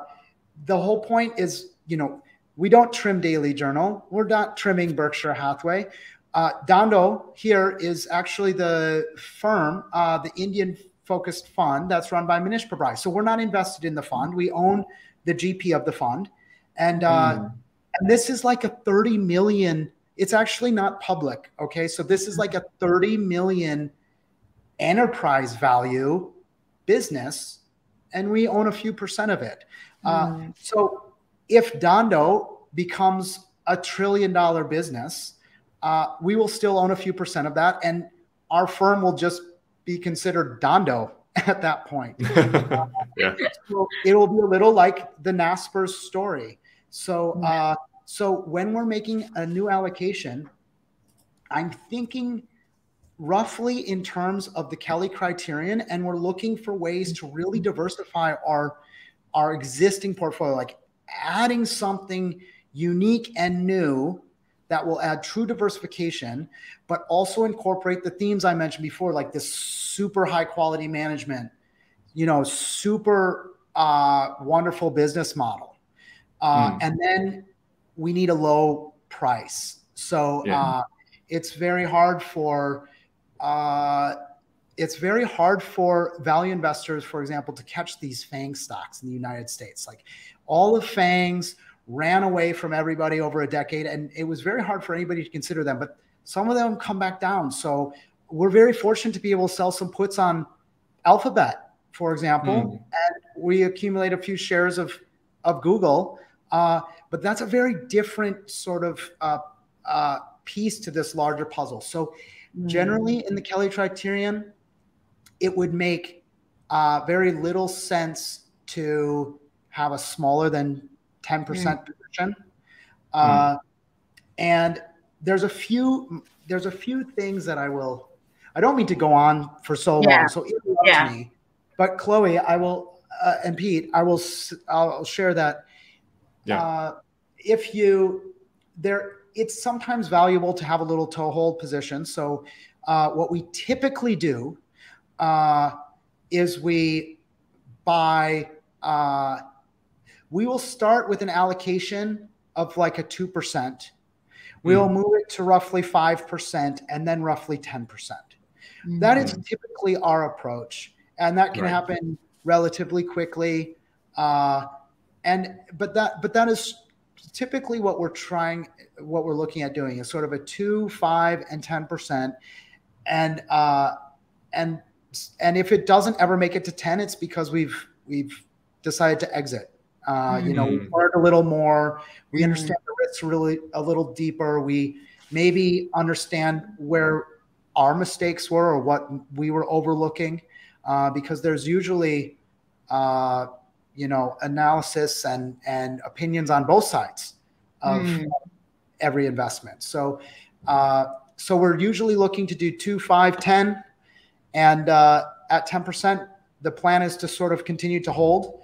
the whole point is, you know, we don't trim Daily Journal. We're not trimming Berkshire Hathaway. Uh, Dhandho here is actually the firm, uh, the Indian focused fund that's run by Mohnish Pabrai. So we're not invested in the fund. We own the GP of the fund. And, uh, mm. and this is like a 30 million it's actually not public. Okay. So this is like a 30 million enterprise value business, and we own a few percent of it. Uh, mm. Uh, so if Dhandho becomes a trillion dollar business, uh, we will still own a few percent of that, and our firm will just be considered Dhandho at that point. Uh, yeah. So it will be a little like the Naspers story. So, mm-hmm. uh, so when we're making a new allocation, I'm thinking roughly in terms of the Kelly criterion, and we're looking for ways to really mm-hmm. diversify our our existing portfolio, like adding something unique and new that will add true diversification, but also incorporate the themes I mentioned before, like this super high quality management, you know, super uh, wonderful business model. Uh, mm. And then we need a low price. So yeah. uh, it's very hard for uh, it's very hard for value investors, for example, to catch these FANG stocks in the United States. Like all the FANGs ran away from everybody over a decade, and it was very hard for anybody to consider them. But some of them come back down. So we're very fortunate to be able to sell some puts on Alphabet, for example, mm. and we accumulate a few shares of of Google. Uh, but that's a very different sort of uh, uh, piece to this larger puzzle. So generally, mm. in the Kelly criterion, it would make uh, very little sense to have a smaller than 10% mm. position. Uh, mm. And there's a few there's a few things that I will I don't mean to go on for so yeah. long, so interrupt yeah. me. But Chloe, I will uh, and Pete, I will I'll share that. Yeah. Uh, if you there, it's sometimes valuable to have a little toehold position. So, uh, what we typically do uh, is we buy. We will start with an allocation of like a two percent. We'll mm. move it to roughly five percent, and then roughly ten percent. Mm. That is mm. typically our approach, and that can right. happen relatively quickly. Uh, and but that but that is typically what we're trying, what we're looking at doing is sort of a two, five, and ten percent, and uh, and and if it doesn't ever make it to 10 it's because we've we've decided to exit uh, mm-hmm. you know we mm-hmm. learned a little more we mm-hmm. understand the risks really a little deeper we maybe understand where our mistakes were or what we were overlooking uh, because there's usually uh, you know analysis and and opinions on both sides of mm. every investment so uh, so we're usually looking to do two five ten and uh, at 10%, the plan is to sort of continue to hold.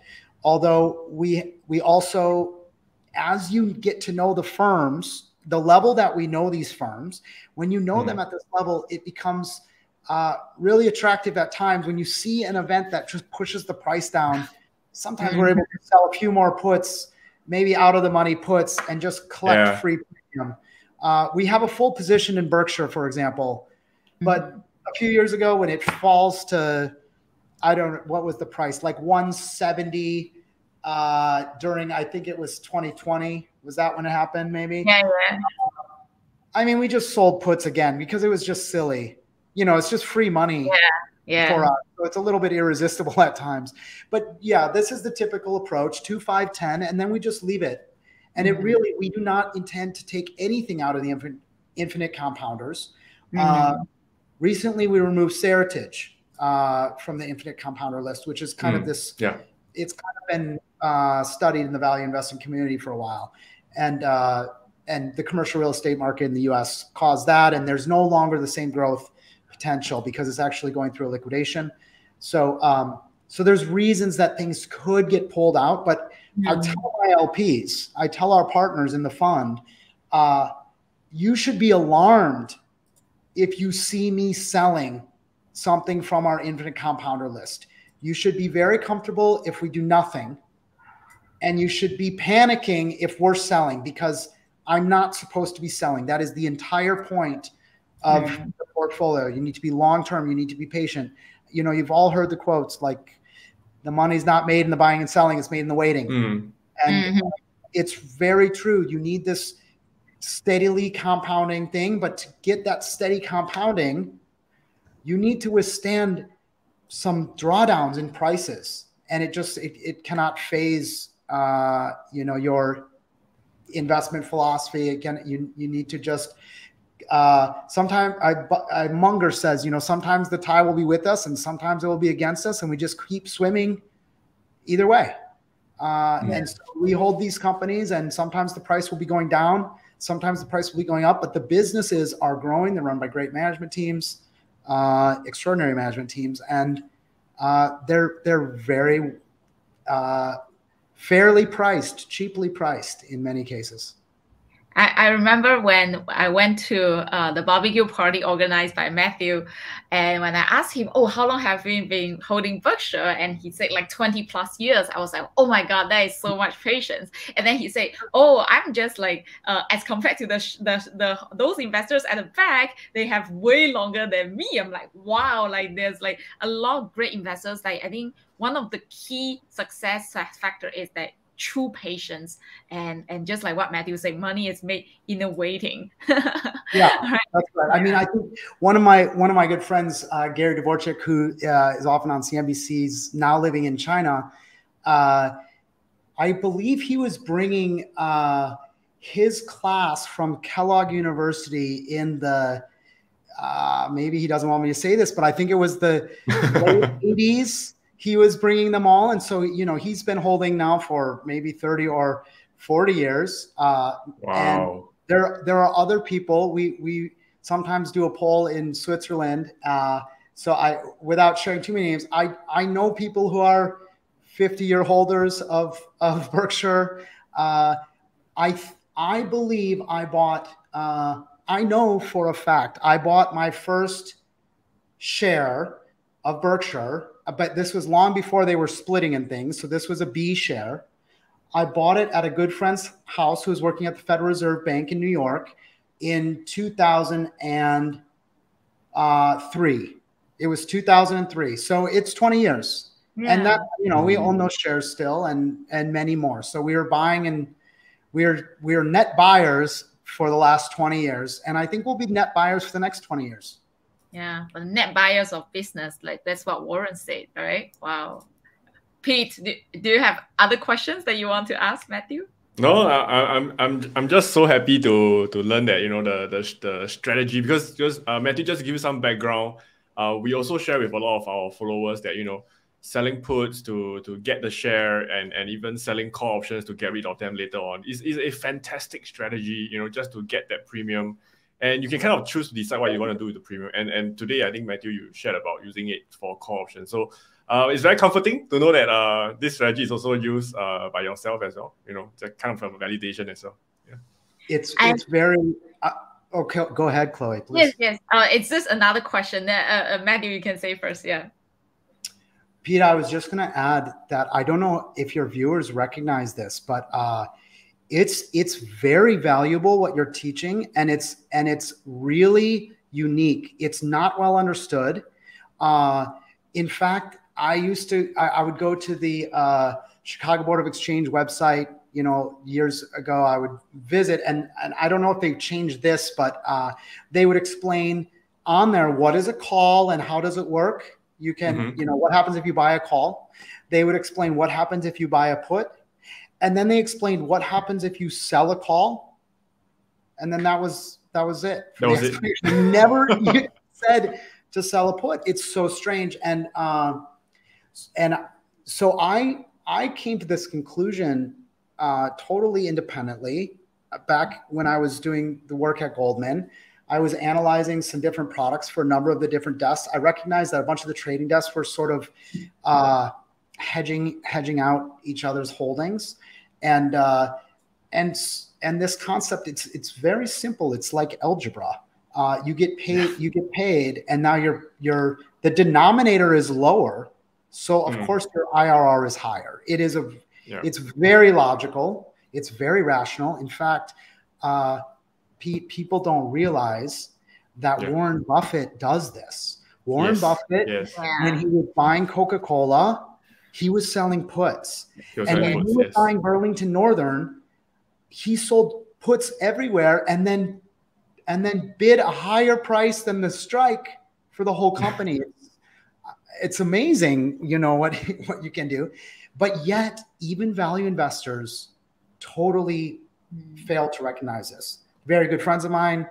Although we we also, as you get to know the firms, the level that we know these firms, when you know mm-hmm. them at this level, it becomes uh, really attractive at times. When you see an event that just pushes the price down, sometimes mm-hmm. we're able to sell a few more puts, maybe out of the money puts, and just collect yeah. free premium. Uh, we have a full position in Berkshire, for example, but mm-hmm a few years ago when it falls to I don't know, what was the price like 170 uh, during I think it was 2020 was that when it happened maybe yeah, yeah. I mean we just sold puts again because it was just silly you know it's just free money yeah yeah for us so it's a little bit irresistible at times but yeah this is the typical approach 2 5 10 and then we just leave it and mm-hmm. it really we do not intend to take anything out of the infinite, infinite compounders mm-hmm. uh, Recently, we removed Seritage uh, from the infinite compounder list, which is kind mm, of this. Yeah. It's kind of been uh, studied in the value investing community for a while, and uh, and the commercial real estate market in the U.S. caused that, and there's no longer the same growth potential because it's actually going through a liquidation. So, um, so there's reasons that things could get pulled out, but mm-hmm. I tell my LPs, I tell our partners in the fund, uh, you should be alarmed if you see me selling something from our infinite compounder list. You should be very comfortable if we do nothing. And you should be panicking if we're selling because I'm not supposed to be selling. That is the entire point of mm-hmm. the portfolio. You need to be long term, you need to be patient. You know, you've all heard the quotes like the money's not made in the buying and selling, it's made in the waiting. Mm. And mm-hmm. it's very true. You need this steadily compounding thing. But to get that steady compounding, you need to withstand some drawdowns in prices, and it just it, it cannot faze uh, you know your investment philosophy. Again, you you need to just uh, sometimes I, I, Munger says, you know, sometimes the tide will be with us and sometimes it will be against us, and we just keep swimming either way. Uh, yeah. And so we hold these companies, and sometimes the price will be going down, sometimes the price will be going up, but the businesses are growing. They're run by great management teams, uh, extraordinary management teams, and uh, they're they're very uh, fairly priced, cheaply priced in many cases. I, I remember when I went to uh, the barbecue party organized by Matthew, and when I asked him, "Oh, how long have you been holding Berkshire?" and he said like 20 plus years. I was like, "Oh my God, that is so much patience." And then he said, "Oh, I'm just like uh, as compared to the, the the those investors at the back, they have way longer than me." I'm like, "Wow!" Like there's like a lot of great investors. Like I think one of the key success factor is that true patience and and just like what matthew said money is made in a waiting yeah right. that's right i mean i think one of my one of my good friends uh, gary dvorchak who uh, is often on cnbc's now living in china uh, i believe he was bringing uh, his class from kellogg university in the uh, maybe he doesn't want me to say this but i think it was the late 80s he was bringing them all. And so, you know, he's been holding now for maybe 30 or 40 years. Uh, wow. there, there are other people. We, we sometimes do a poll in Switzerland. Uh, so I, without sharing too many names, I, I know people who are 50 year holders of, of Berkshire. Uh, I, I believe I bought, uh, I know for a fact, I bought my first share of Berkshire but this was long before they were splitting and things. So this was a B share. I bought it at a good friend's house who was working at the Federal Reserve Bank in New York in 2003. Uh, it was 2003. So it's 20 years. Yeah. And that, you know, we own those shares still and and many more. So we were buying and we're we're net buyers for the last 20 years. And I think we'll be net buyers for the next 20 years. Yeah, but net buyers of business, like that's what Warren said, right? Wow. Pete, do, do you have other questions that you want to ask Matthew? No, I, I'm, I'm I'm just so happy to to learn that you know the the, the strategy because just uh, Matthew just give you some background. Uh, we also share with a lot of our followers that you know selling puts to to get the share and and even selling call options to get rid of them later on is, is a fantastic strategy. You know, just to get that premium and you can kind of choose to decide what you want to do with the premium. And and today, I think Matthew, you shared about using it for call option. So uh, it's very comforting to know that uh, this strategy is also used uh, by yourself as well. You know, it's kind of a validation as well. Yeah, it's it's very. Uh, okay, go ahead, Chloe. Please. Yes, yes. Uh, it's just another question that uh, uh, Matthew, you can say first. Yeah. Pete, I was just going to add that I don't know if your viewers recognize this, but uh, it's it's very valuable what you're teaching and it's and it's really unique. It's not well understood. Uh, in fact i used to I, I would go to the uh, chicago board of exchange website you know years ago. I would visit and, and i don't know if they've changed this but uh, they would explain on there what is a call and how does it work. You can mm-hmm. you know what happens if you buy a call. They would explain what happens if you buy a put and then they explained what happens if you sell a call. And then that was that was it. That was it. never said to sell a put. It's so strange. And um and so i i came to this conclusion uh totally independently. Back when i was doing the work at goldman i was analyzing some different products for a number of the different desks. I recognized that a bunch of the trading desks were sort of uh hedging hedging out each other's holdings and uh, and and this concept it's it's very simple it's like algebra uh, you get paid you get paid and now your your the denominator is lower so of mm. course your irr is higher it is a yeah. it's very logical it's very rational in fact uh, pe- people don't realize that yeah. warren buffett does this warren yes. buffett yes. when he was buying coca-cola he was selling puts. Was and when he was yes. buying Burlington Northern, he sold puts everywhere and then and then bid a higher price than the strike for the whole company. it's, amazing, you know what what you can do. But yet, even value investors totally fail to recognize this. Very good friends of mine,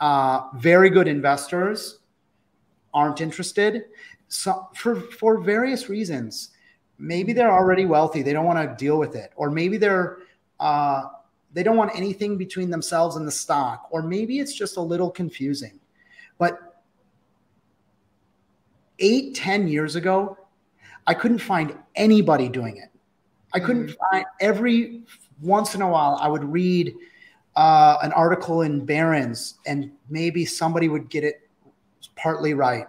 uh, very good investors aren't interested so for for various reasons. Maybe they're already wealthy; they don't want to deal with it, or maybe they're uh, they don't want anything between themselves and the stock, or maybe it's just a little confusing. But eight, ten years ago, I couldn't find anybody doing it. I couldn't mm-hmm. find every once in a while I would read uh, an article in Barron's and maybe somebody would get it partly right.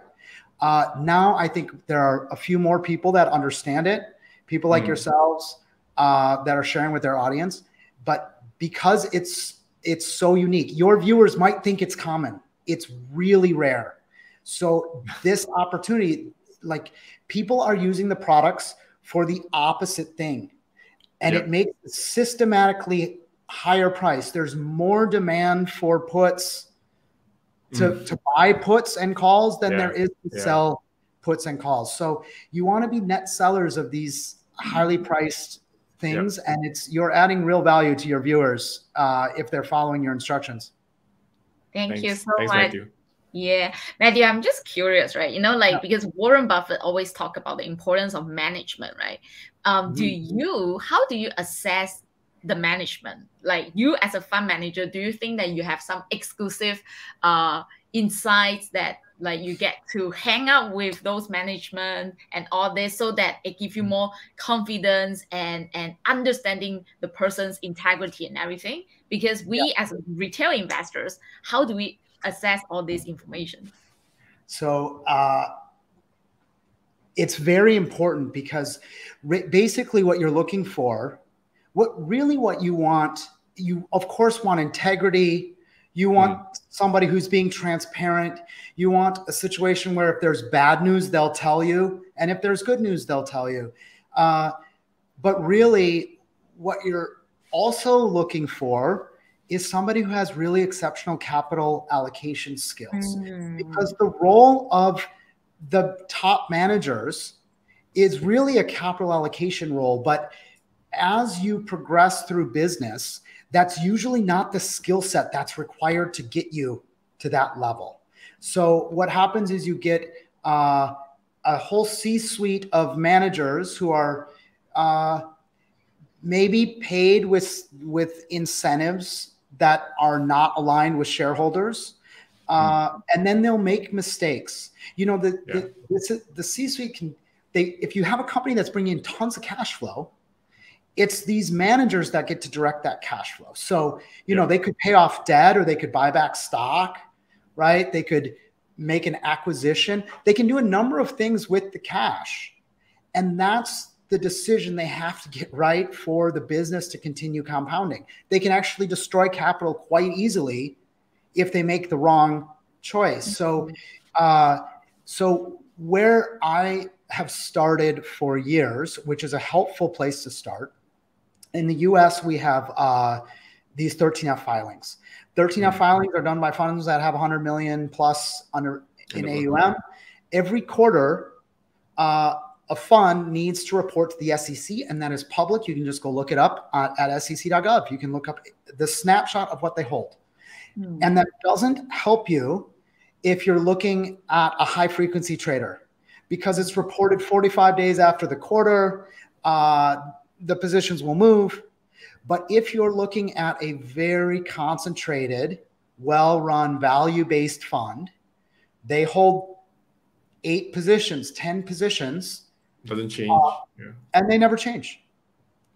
Uh, now I think there are a few more people that understand it, people like mm. yourselves uh, that are sharing with their audience. But because it's it's so unique, your viewers might think it's common. It's really rare. So this opportunity, like people are using the products for the opposite thing, and yep. it makes systematically higher price. There's more demand for puts to, mm. to buy puts and calls than yeah. there is to yeah. sell puts and calls. So you want to be net sellers of these highly priced things, yeah. and it's you're adding real value to your viewers uh, if they're following your instructions. Thank Thanks. you so Thanks, much. Matthew. Yeah, Matthew, I'm just curious, right? You know, like yeah. because Warren Buffett always talk about the importance of management, right? Um, mm-hmm. Do you how do you assess the management. Like you as a fund manager do you think that you have some exclusive uh, insights that like you get to hang out with those management and all this so that it gives you more confidence and and understanding the person's integrity and everything? Because we yeah. as retail investors how do we assess all this information? So uh, it's very important because basically what you're looking for what really what you want you of course want integrity you want mm. somebody who's being transparent you want a situation where if there's bad news they'll tell you and if there's good news they'll tell you uh, but really what you're also looking for is somebody who has really exceptional capital allocation skills mm. because the role of the top managers is really a capital allocation role but as you progress through business, that's usually not the skill set that's required to get you to that level. So, what happens is you get uh, a whole C suite of managers who are uh, maybe paid with, with incentives that are not aligned with shareholders. Uh, mm. and then they'll make mistakes. You know, the, yeah. the, the C suite can, they, if you have a company that's bringing in tons of cash flow, it's these managers that get to direct that cash flow. So, you yeah. know, they could pay off debt or they could buy back stock, right? They could make an acquisition. They can do a number of things with the cash. And that's the decision they have to get right for the business to continue compounding. They can actually destroy capital quite easily if they make the wrong choice. So, uh, so where I have started for years, which is a helpful place to start, in the US, we have uh, these 13F filings. 13F mm-hmm. filings are done by funds that have 100 million plus under in AUM. Every quarter, uh, a fund needs to report to the SEC, and that is public. You can just go look it up at, at sec.gov. You can look up the snapshot of what they hold. Mm. And that doesn't help you if you're looking at a high frequency trader because it's reported 45 days after the quarter. Uh, the positions will move. But if you're looking at a very concentrated, well run, value based fund, they hold eight positions, 10 positions. Doesn't change. Uh, yeah. And they never change.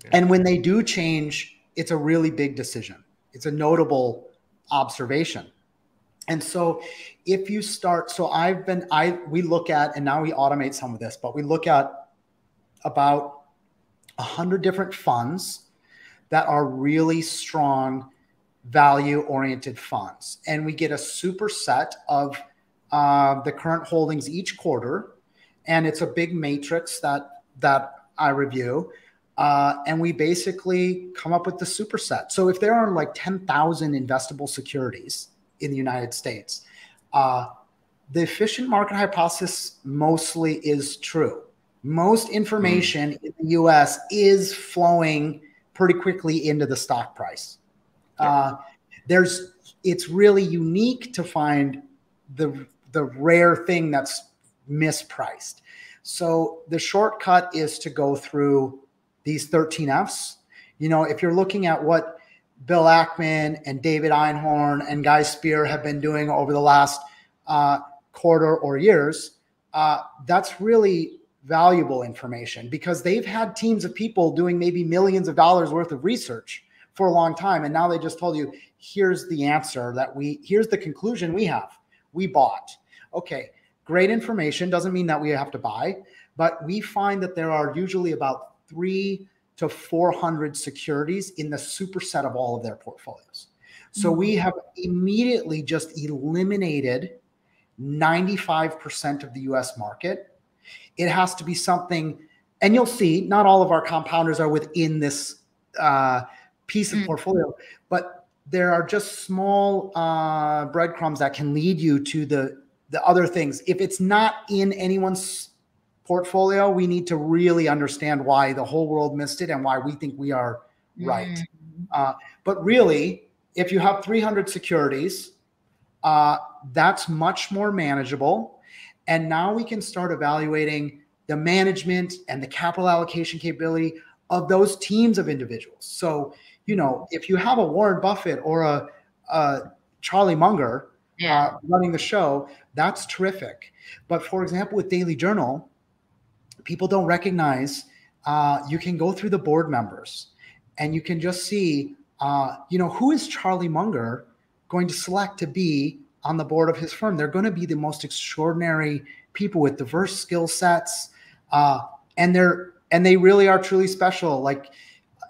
Yeah. And when they do change, it's a really big decision. It's a notable observation. And so if you start, so I've been, I, we look at, and now we automate some of this, but we look at about 100 different funds that are really strong value oriented funds. And we get a superset of uh, the current holdings each quarter. And it's a big matrix that, that I review. Uh, and we basically come up with the superset. So if there are like 10,000 investable securities in the United States, uh, the efficient market hypothesis mostly is true most information mm. in the US is flowing pretty quickly into the stock price. Uh, there's it's really unique to find the the rare thing that's mispriced. So the shortcut is to go through these 13 Fs. You know, if you're looking at what Bill Ackman and David Einhorn and Guy Spier have been doing over the last uh, quarter or years, uh, that's really valuable information because they've had teams of people doing maybe millions of dollars worth of research for a long time. And now they just told you, here's the answer that we, here's the conclusion we have. We bought. Okay, great information. Doesn't mean that we have to buy, but we find that there are usually about three to 400 securities in the superset of all of their portfolios. So mm-hmm. we have immediately just eliminated 95% of the US market. It has to be something, and you'll see, not all of our compounders are within this uh, piece of mm. portfolio, but there are just small uh, breadcrumbs that can lead you to the the other things. If it's not in anyone's portfolio, we need to really understand why the whole world missed it and why we think we are right. Mm. Uh, but really, if you have 300 securities, uh, that's much more manageable. And now we can start evaluating the management and the capital allocation capability of those teams of individuals. So, you know, if you have a Warren Buffett or a, a Charlie Munger yeah. uh, running the show, that's terrific. But for example, with Daily Journal, people don't recognize uh, you can go through the board members and you can just see, uh, you know, who is Charlie Munger going to select to be on the board of his firm? They're going to be the most extraordinary people with diverse skill sets, uh, and they're and they really are truly special. Like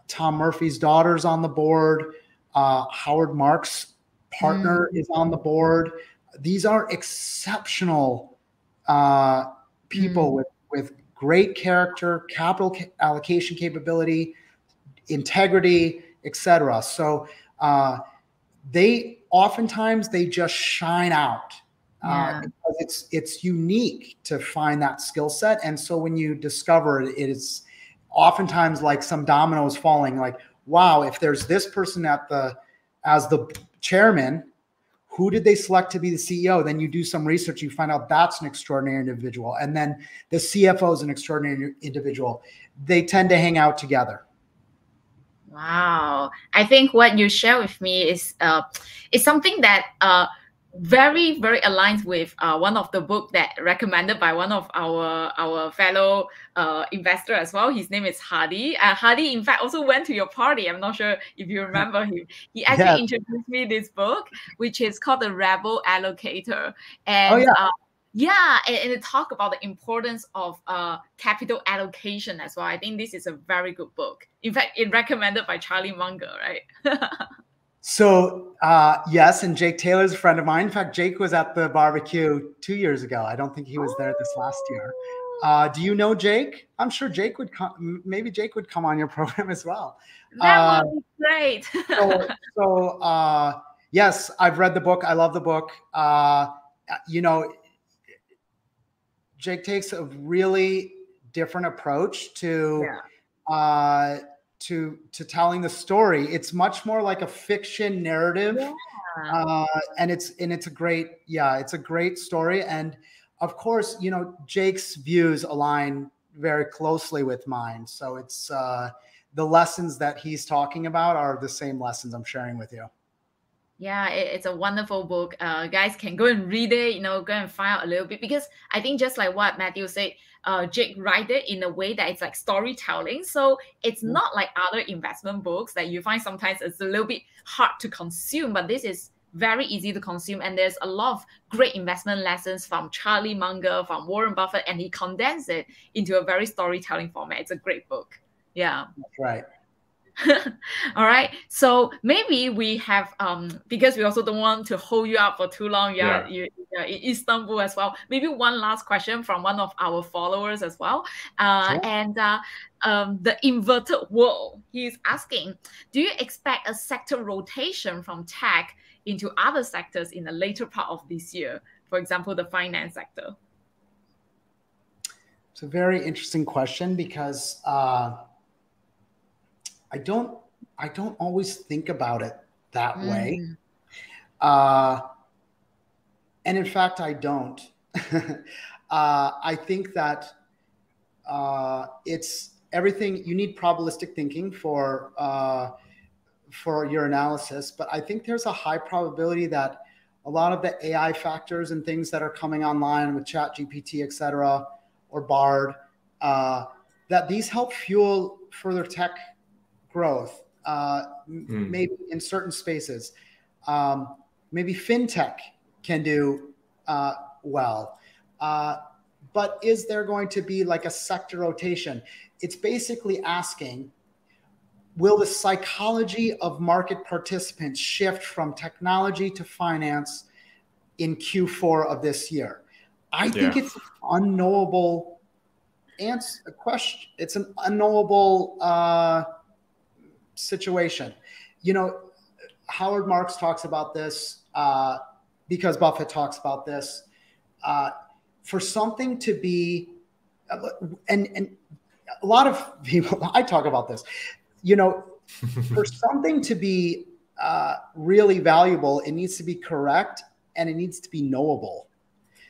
Tom Murphy's daughter's on the board, uh, Howard Marks' partner mm. is on the board. These are exceptional uh, people mm. with with great character, capital allocation capability, integrity, etc. So uh, they oftentimes they just shine out uh, yeah. uh, because it's it's unique to find that skill set. And so when you discover it, it is oftentimes like some dominoes falling. Like, wow, if there's this person at the as the chairman who did they select to be the CEO? Then you do some research, you find out that's an extraordinary individual. And then the CFO is an extraordinary individual. They tend to hang out together. Wow. I think what you share with me is uh, is something that uh, very very aligns with uh, one of the book that recommended by one of our our fellow uh, investor as well his name is hardy uh, hardy in fact also went to your party i'm not sure if you remember him he actually yeah. introduced me this book which is called the rebel allocator and oh, yeah. Uh, yeah and, and talk about the importance of uh, capital allocation as well i think this is a very good book in fact it recommended by charlie munger right So uh, yes, and Jake Taylor's a friend of mine. In fact, Jake was at the barbecue two years ago. I don't think he was there this last year. Uh, do you know Jake? I'm sure Jake would come. Maybe Jake would come on your program as well. That uh, would be great. so, so uh, yes, I've read the book. I love the book. Uh, you know, Jake takes a really different approach to. Yeah. Uh, to to telling the story. It's much more like a fiction narrative, yeah. uh, and it's and it's a great yeah, it's a great story. And of course, you know Jake's views align very closely with mine. So it's uh, the lessons that he's talking about are the same lessons I'm sharing with you. Yeah, it, it's a wonderful book. Uh, guys can go and read it. You know, go and find out a little bit because I think just like what Matthew said, uh, Jake write it in a way that it's like storytelling. So it's mm. not like other investment books that you find sometimes it's a little bit hard to consume, but this is very easy to consume. And there's a lot of great investment lessons from Charlie Munger, from Warren Buffett, and he condensed it into a very storytelling format. It's a great book. Yeah. That's right. All right. So maybe we have um because we also don't want to hold you up for too long. Yeah, you, are in Istanbul as well. Maybe one last question from one of our followers as well. Uh, sure. and uh, um, the inverted world. He's asking, do you expect a sector rotation from tech into other sectors in the later part of this year? For example, the finance sector. It's a very interesting question because. Uh, I don't I don't always think about it that mm. way. Uh, and in fact, I don't. uh, I think that uh, it's everything you need probabilistic thinking for uh, for your analysis, but I think there's a high probability that a lot of the AI factors and things that are coming online with Chat GPT, et cetera, or Bard, uh, that these help fuel further tech growth, uh, mm. maybe in certain spaces. Um, maybe fintech can do uh, well. Uh, but is there going to be like a sector rotation? It's basically asking will the psychology of market participants shift from technology to finance in Q4 of this year? I think yeah. it's unknowable answer a question. It's an unknowable uh, situation. You know, Howard Marks talks about this uh, because Buffett talks about this. Uh, for something to be, uh, and and a lot of people, I talk about this. You know, for something to be uh, really valuable, it needs to be correct and it needs to be knowable.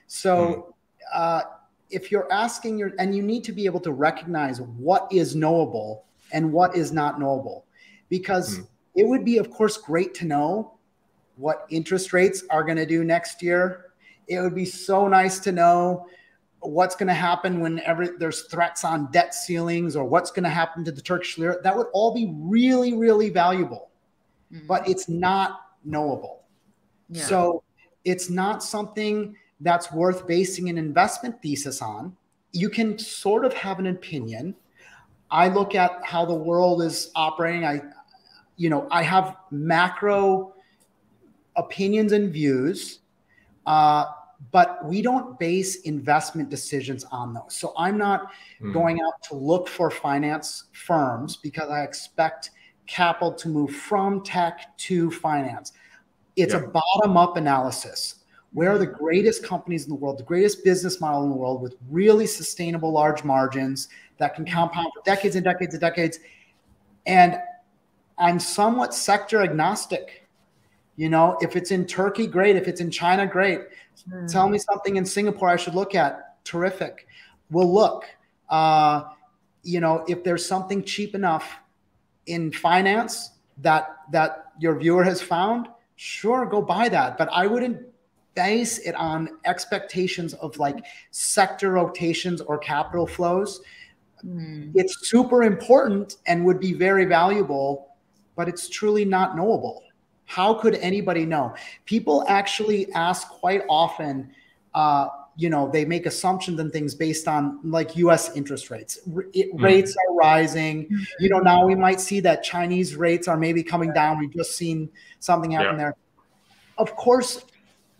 So, hmm. uh, if you're asking your, and you need to be able to recognize what is knowable and what is not knowable, because mm. it would be, of course, great to know what interest rates are going to do next year. It would be so nice to know what's going to happen whenever there's threats on debt ceilings or what's going to happen to the Turkish lira. That would all be really, really valuable, mm. but it's not knowable. Yeah. So it's not something that's worth basing an investment thesis on. You can sort of have an opinion. I look at how the world is operating. I, you know, I have macro opinions and views, uh, but we don't base investment decisions on those. So I'm not mm. going out to look for finance firms because I expect capital to move from tech to finance. It's yeah. a bottom up analysis where are the greatest companies in the world, the greatest business model in the world with really sustainable large margins that can compound for decades and decades and decades. And I'm somewhat sector agnostic. You know, if it's in Turkey, great. If it's in China, great. Mm. Tell me something in Singapore I should look at. Terrific. We'll look. Uh, you know, if there's something cheap enough in finance that that your viewer has found, sure, go buy that. But I wouldn't base it on expectations of like sector rotations or capital flows. Mm. It's super important and would be very valuable, but it's truly not knowable. How could anybody know? People actually ask quite often, uh, you know, they make assumptions and things based on like US interest rates. It, mm. Rates are rising. Mm. You know, now we might see that Chinese rates are maybe coming down. We've just seen something happen yeah. there. Of course,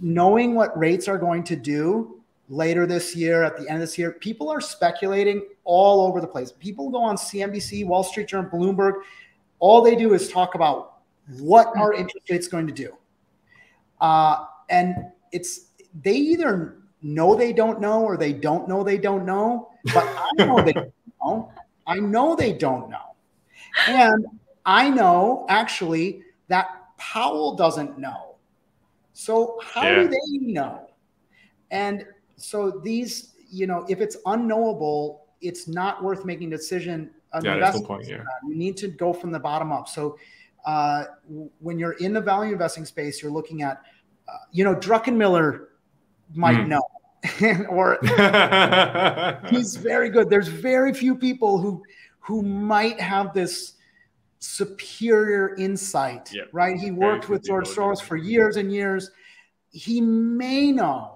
knowing what rates are going to do later this year, at the end of this year, people are speculating all over the place. People go on CNBC, Wall Street Journal, Bloomberg. All they do is talk about what are interest rates going to do. Uh, and it's they either know they don't know or they don't know they don't know. But I know they don't know. I know they don't know. And I know actually that Powell doesn't know. So how yeah. do they know? And so these, you know, if it's unknowable, it's not worth making a decision. Yeah, that's the point. Yeah. You need to go from the bottom up. So uh, when you're in the value investing space, you're looking at, uh, you know, Druckenmiller might mm. know. or he's very good. There's very few people who who might have this superior insight, right? He worked with George Soros for years and years. He may know,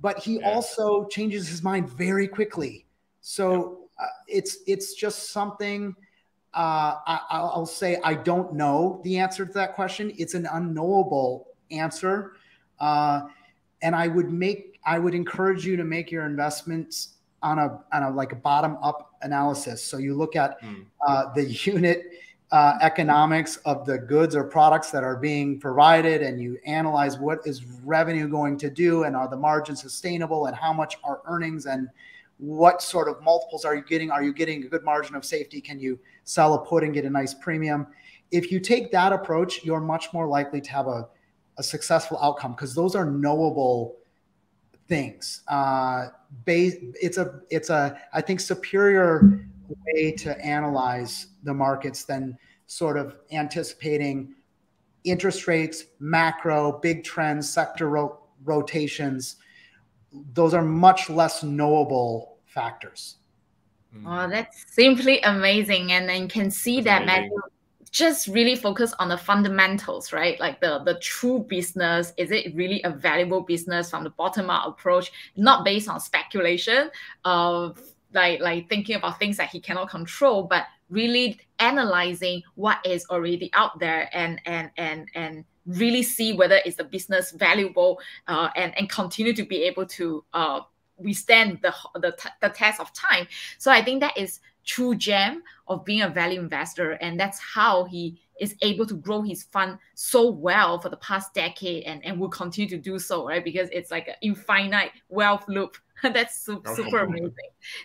but he yeah. also changes his mind very quickly. So uh, it's it's just something. Uh, I, will say I don't know the answer to that question. It's an unknowable answer, uh, and I would make I would encourage you to make your investments on a on a like a bottom up analysis. So you look at mm. the unit uh, economics of the goods or products that are being provided and you analyze what is revenue going to do and are the margins sustainable and how much are earnings and what sort of multiples are you getting? Are you getting a good margin of safety? Can you sell a put and get a nice premium? If you take that approach, you're much more likely to have a, a successful outcome because those are knowable things. Uh, base, it's a it's a I think superior way to analyze the markets than sort of anticipating interest rates, macro, big trends, sector ro- rotations. Those are much less knowable factors. Mm. Oh, that's simply amazing. And then you can see that's that Matthew just really focus on the fundamentals, right? Like the the true business. Is it really a valuable business from the bottom up approach, not based on speculation of like like thinking about things that he cannot control, but really analyzing what is already out there and and and and really see whether it's a business valuable uh, and and continue to be able to uh, withstand the, the the test of time. So I think that is true gem of being a value investor, and that's how he is able to grow his fund so well for the past decade and, and will continue to do so, right? Because it's like an infinite wealth loop That's super, super amazing.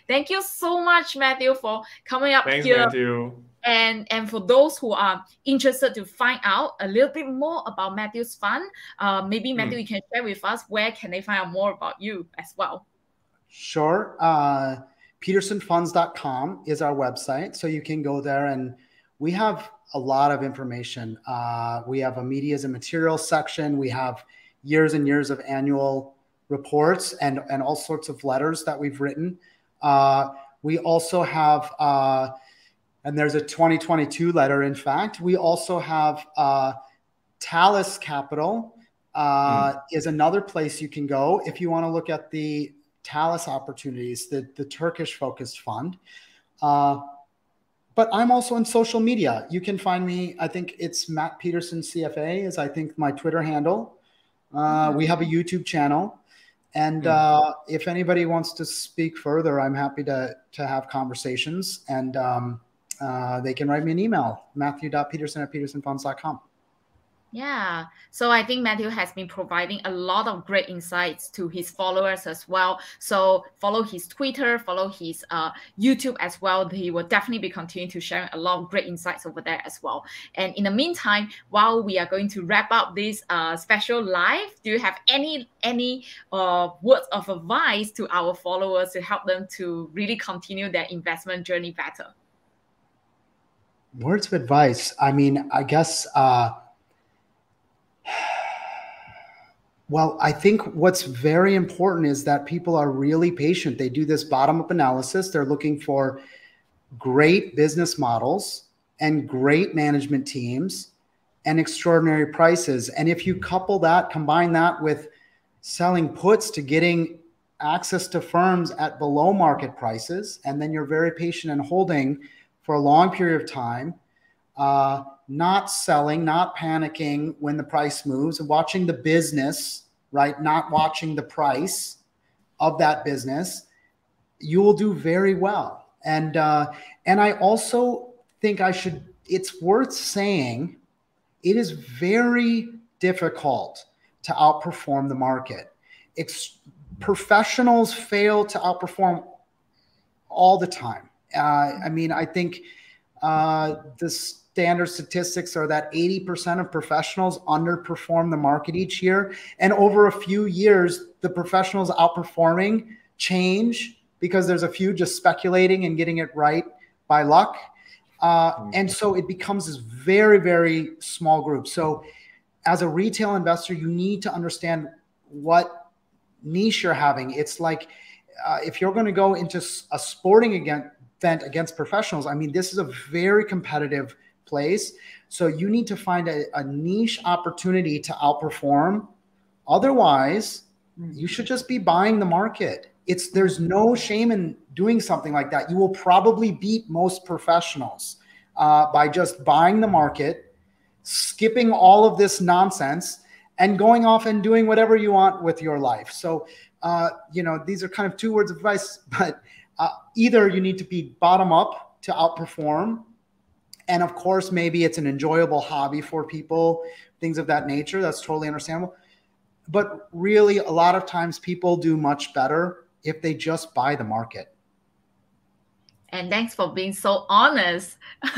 Thank you so much, Matthew, for coming up Thanks, here. Matthew. And and for those who are interested to find out a little bit more about Matthew's fund, uh, maybe hmm. Matthew, mm. you can share with us where can they find out more about you as well. Sure. Uh, PetersonFunds.com is our website, so you can go there and we have a lot of information. Uh, we have a medias and materials section. We have years and years of annual reports and, and all sorts of letters that we've written. Uh, we also have, uh, and there's a 2022 letter, in fact. We also have uh, Talis Capital mm. is another place you can go if you want to look at the Talis opportunities, the, the Turkish focused fund. Uh, but I'm also in social media. You can find me, I think it's Matt Peterson CFA is I think my Twitter handle. Uh, we have a YouTube channel. And uh, if anybody wants to speak further, I'm happy to to have conversations. And um, uh, they can write me an email, matthew.peterson at petersonfunds.com. Yeah. So I think Matthew has been providing a lot of great insights to his followers as well. So follow his Twitter, follow his uh, YouTube as well. He will definitely be continuing to share a lot of great insights over there as well. And in the meantime, while we are going to wrap up this uh, special live, do you have any any uh, words of advice to our followers to help them to really continue their investment journey better? Words of advice. I mean, I guess uh, well, I think what's very important is that people are really patient. They do this bottom up analysis. They're looking for great business models and great management teams and extraordinary prices. And if you couple that, combine that with selling puts to getting access to firms at below market prices, and then you're very patient and holding for a long period of time, uh, not selling, not panicking when the price moves, and watching the business, right? Not watching the price of that business, you will do very well. And uh, and I also think I should. It's worth saying, it is very difficult to outperform the market. Ex- professionals fail to outperform all the time. Uh, I mean, I think uh, this standard statistics are that 80% of professionals underperform the market each year. And over a few years, the professionals outperforming change because there's a few just speculating and getting it right by luck. Uh, mm-hmm. and so it becomes this very, very small group. So as a retail investor, you need to understand what niche you're having. It's like uh, if you're going to go into a sporting event against professionals, I mean, this is a very competitive place. So you need to find a, a niche opportunity to outperform. Otherwise, you should just be buying the market. It's there's no shame in doing something like that. You will probably beat most professionals uh, by just buying the market, skipping all of this nonsense, and going off and doing whatever you want with your life. So, uh, you know, these are kind of two words of advice, but uh, either you need to be bottom up to outperform and of course, maybe it's an enjoyable hobby for people, things of that nature. That's totally understandable. But really, a lot of times people do much better if they just buy the market. And thanks for being so honest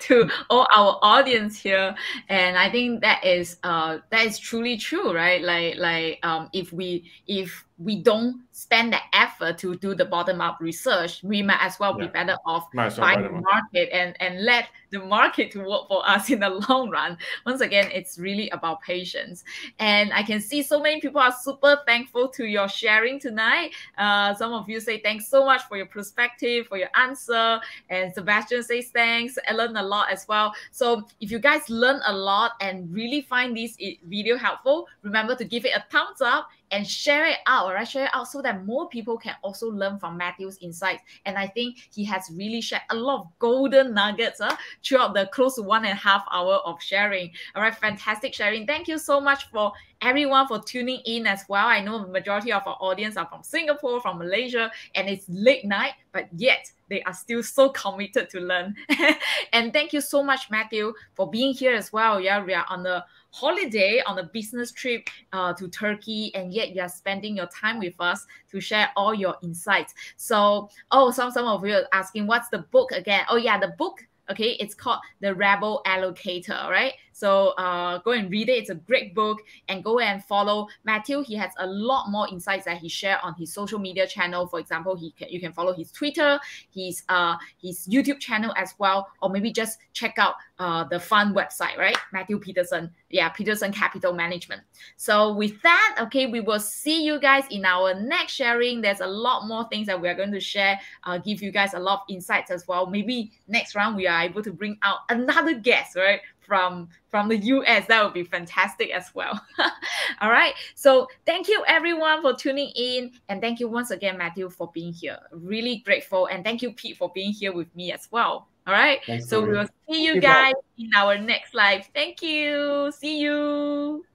to all our audience here. And I think that is uh that is truly true, right? Like like um if we if we don't spend the effort to do the bottom up research, we might as well yeah. be better off well buying the market and, and let the market to work for us in the long run. Once again, it's really about patience. And I can see so many people are super thankful to your sharing tonight. Uh, some of you say thanks so much for your perspective, for your answer. And Sebastian says thanks. I learned a lot as well. So if you guys learn a lot and really find this video helpful, remember to give it a thumbs up and share it out, right? Share it out so that more people can also learn from Matthew's insights. And I think he has really shared a lot of golden nuggets uh, throughout the close to one and a half hour of sharing. All right, fantastic sharing. Thank you so much for everyone for tuning in as well. I know the majority of our audience are from Singapore, from Malaysia, and it's late night, but yet they are still so committed to learn. and thank you so much, Matthew, for being here as well. Yeah, we are on the holiday on a business trip uh, to Turkey, and yet you are spending your time with us to share all your insights. So, oh, some some of you are asking, what's the book again? Oh yeah, the book. Okay, it's called The Rebel Allocator, right? So uh, go and read it. It's a great book, and go and follow Matthew. He has a lot more insights that he shared on his social media channel. For example, he can, you can follow his Twitter, his uh, his YouTube channel as well, or maybe just check out uh, the fund website, right? Matthew Peterson, yeah, Peterson Capital Management. So with that, okay, we will see you guys in our next sharing. There's a lot more things that we are going to share, uh, give you guys a lot of insights as well. Maybe next round we are able to bring out another guest, right? From from the US. That would be fantastic as well. All right. So thank you everyone for tuning in, and thank you once again, Matthew, for being here. Really grateful, and thank you, Pete, for being here with me as well. All right. Thanks so we will see you guys in our next live. Thank you. See you.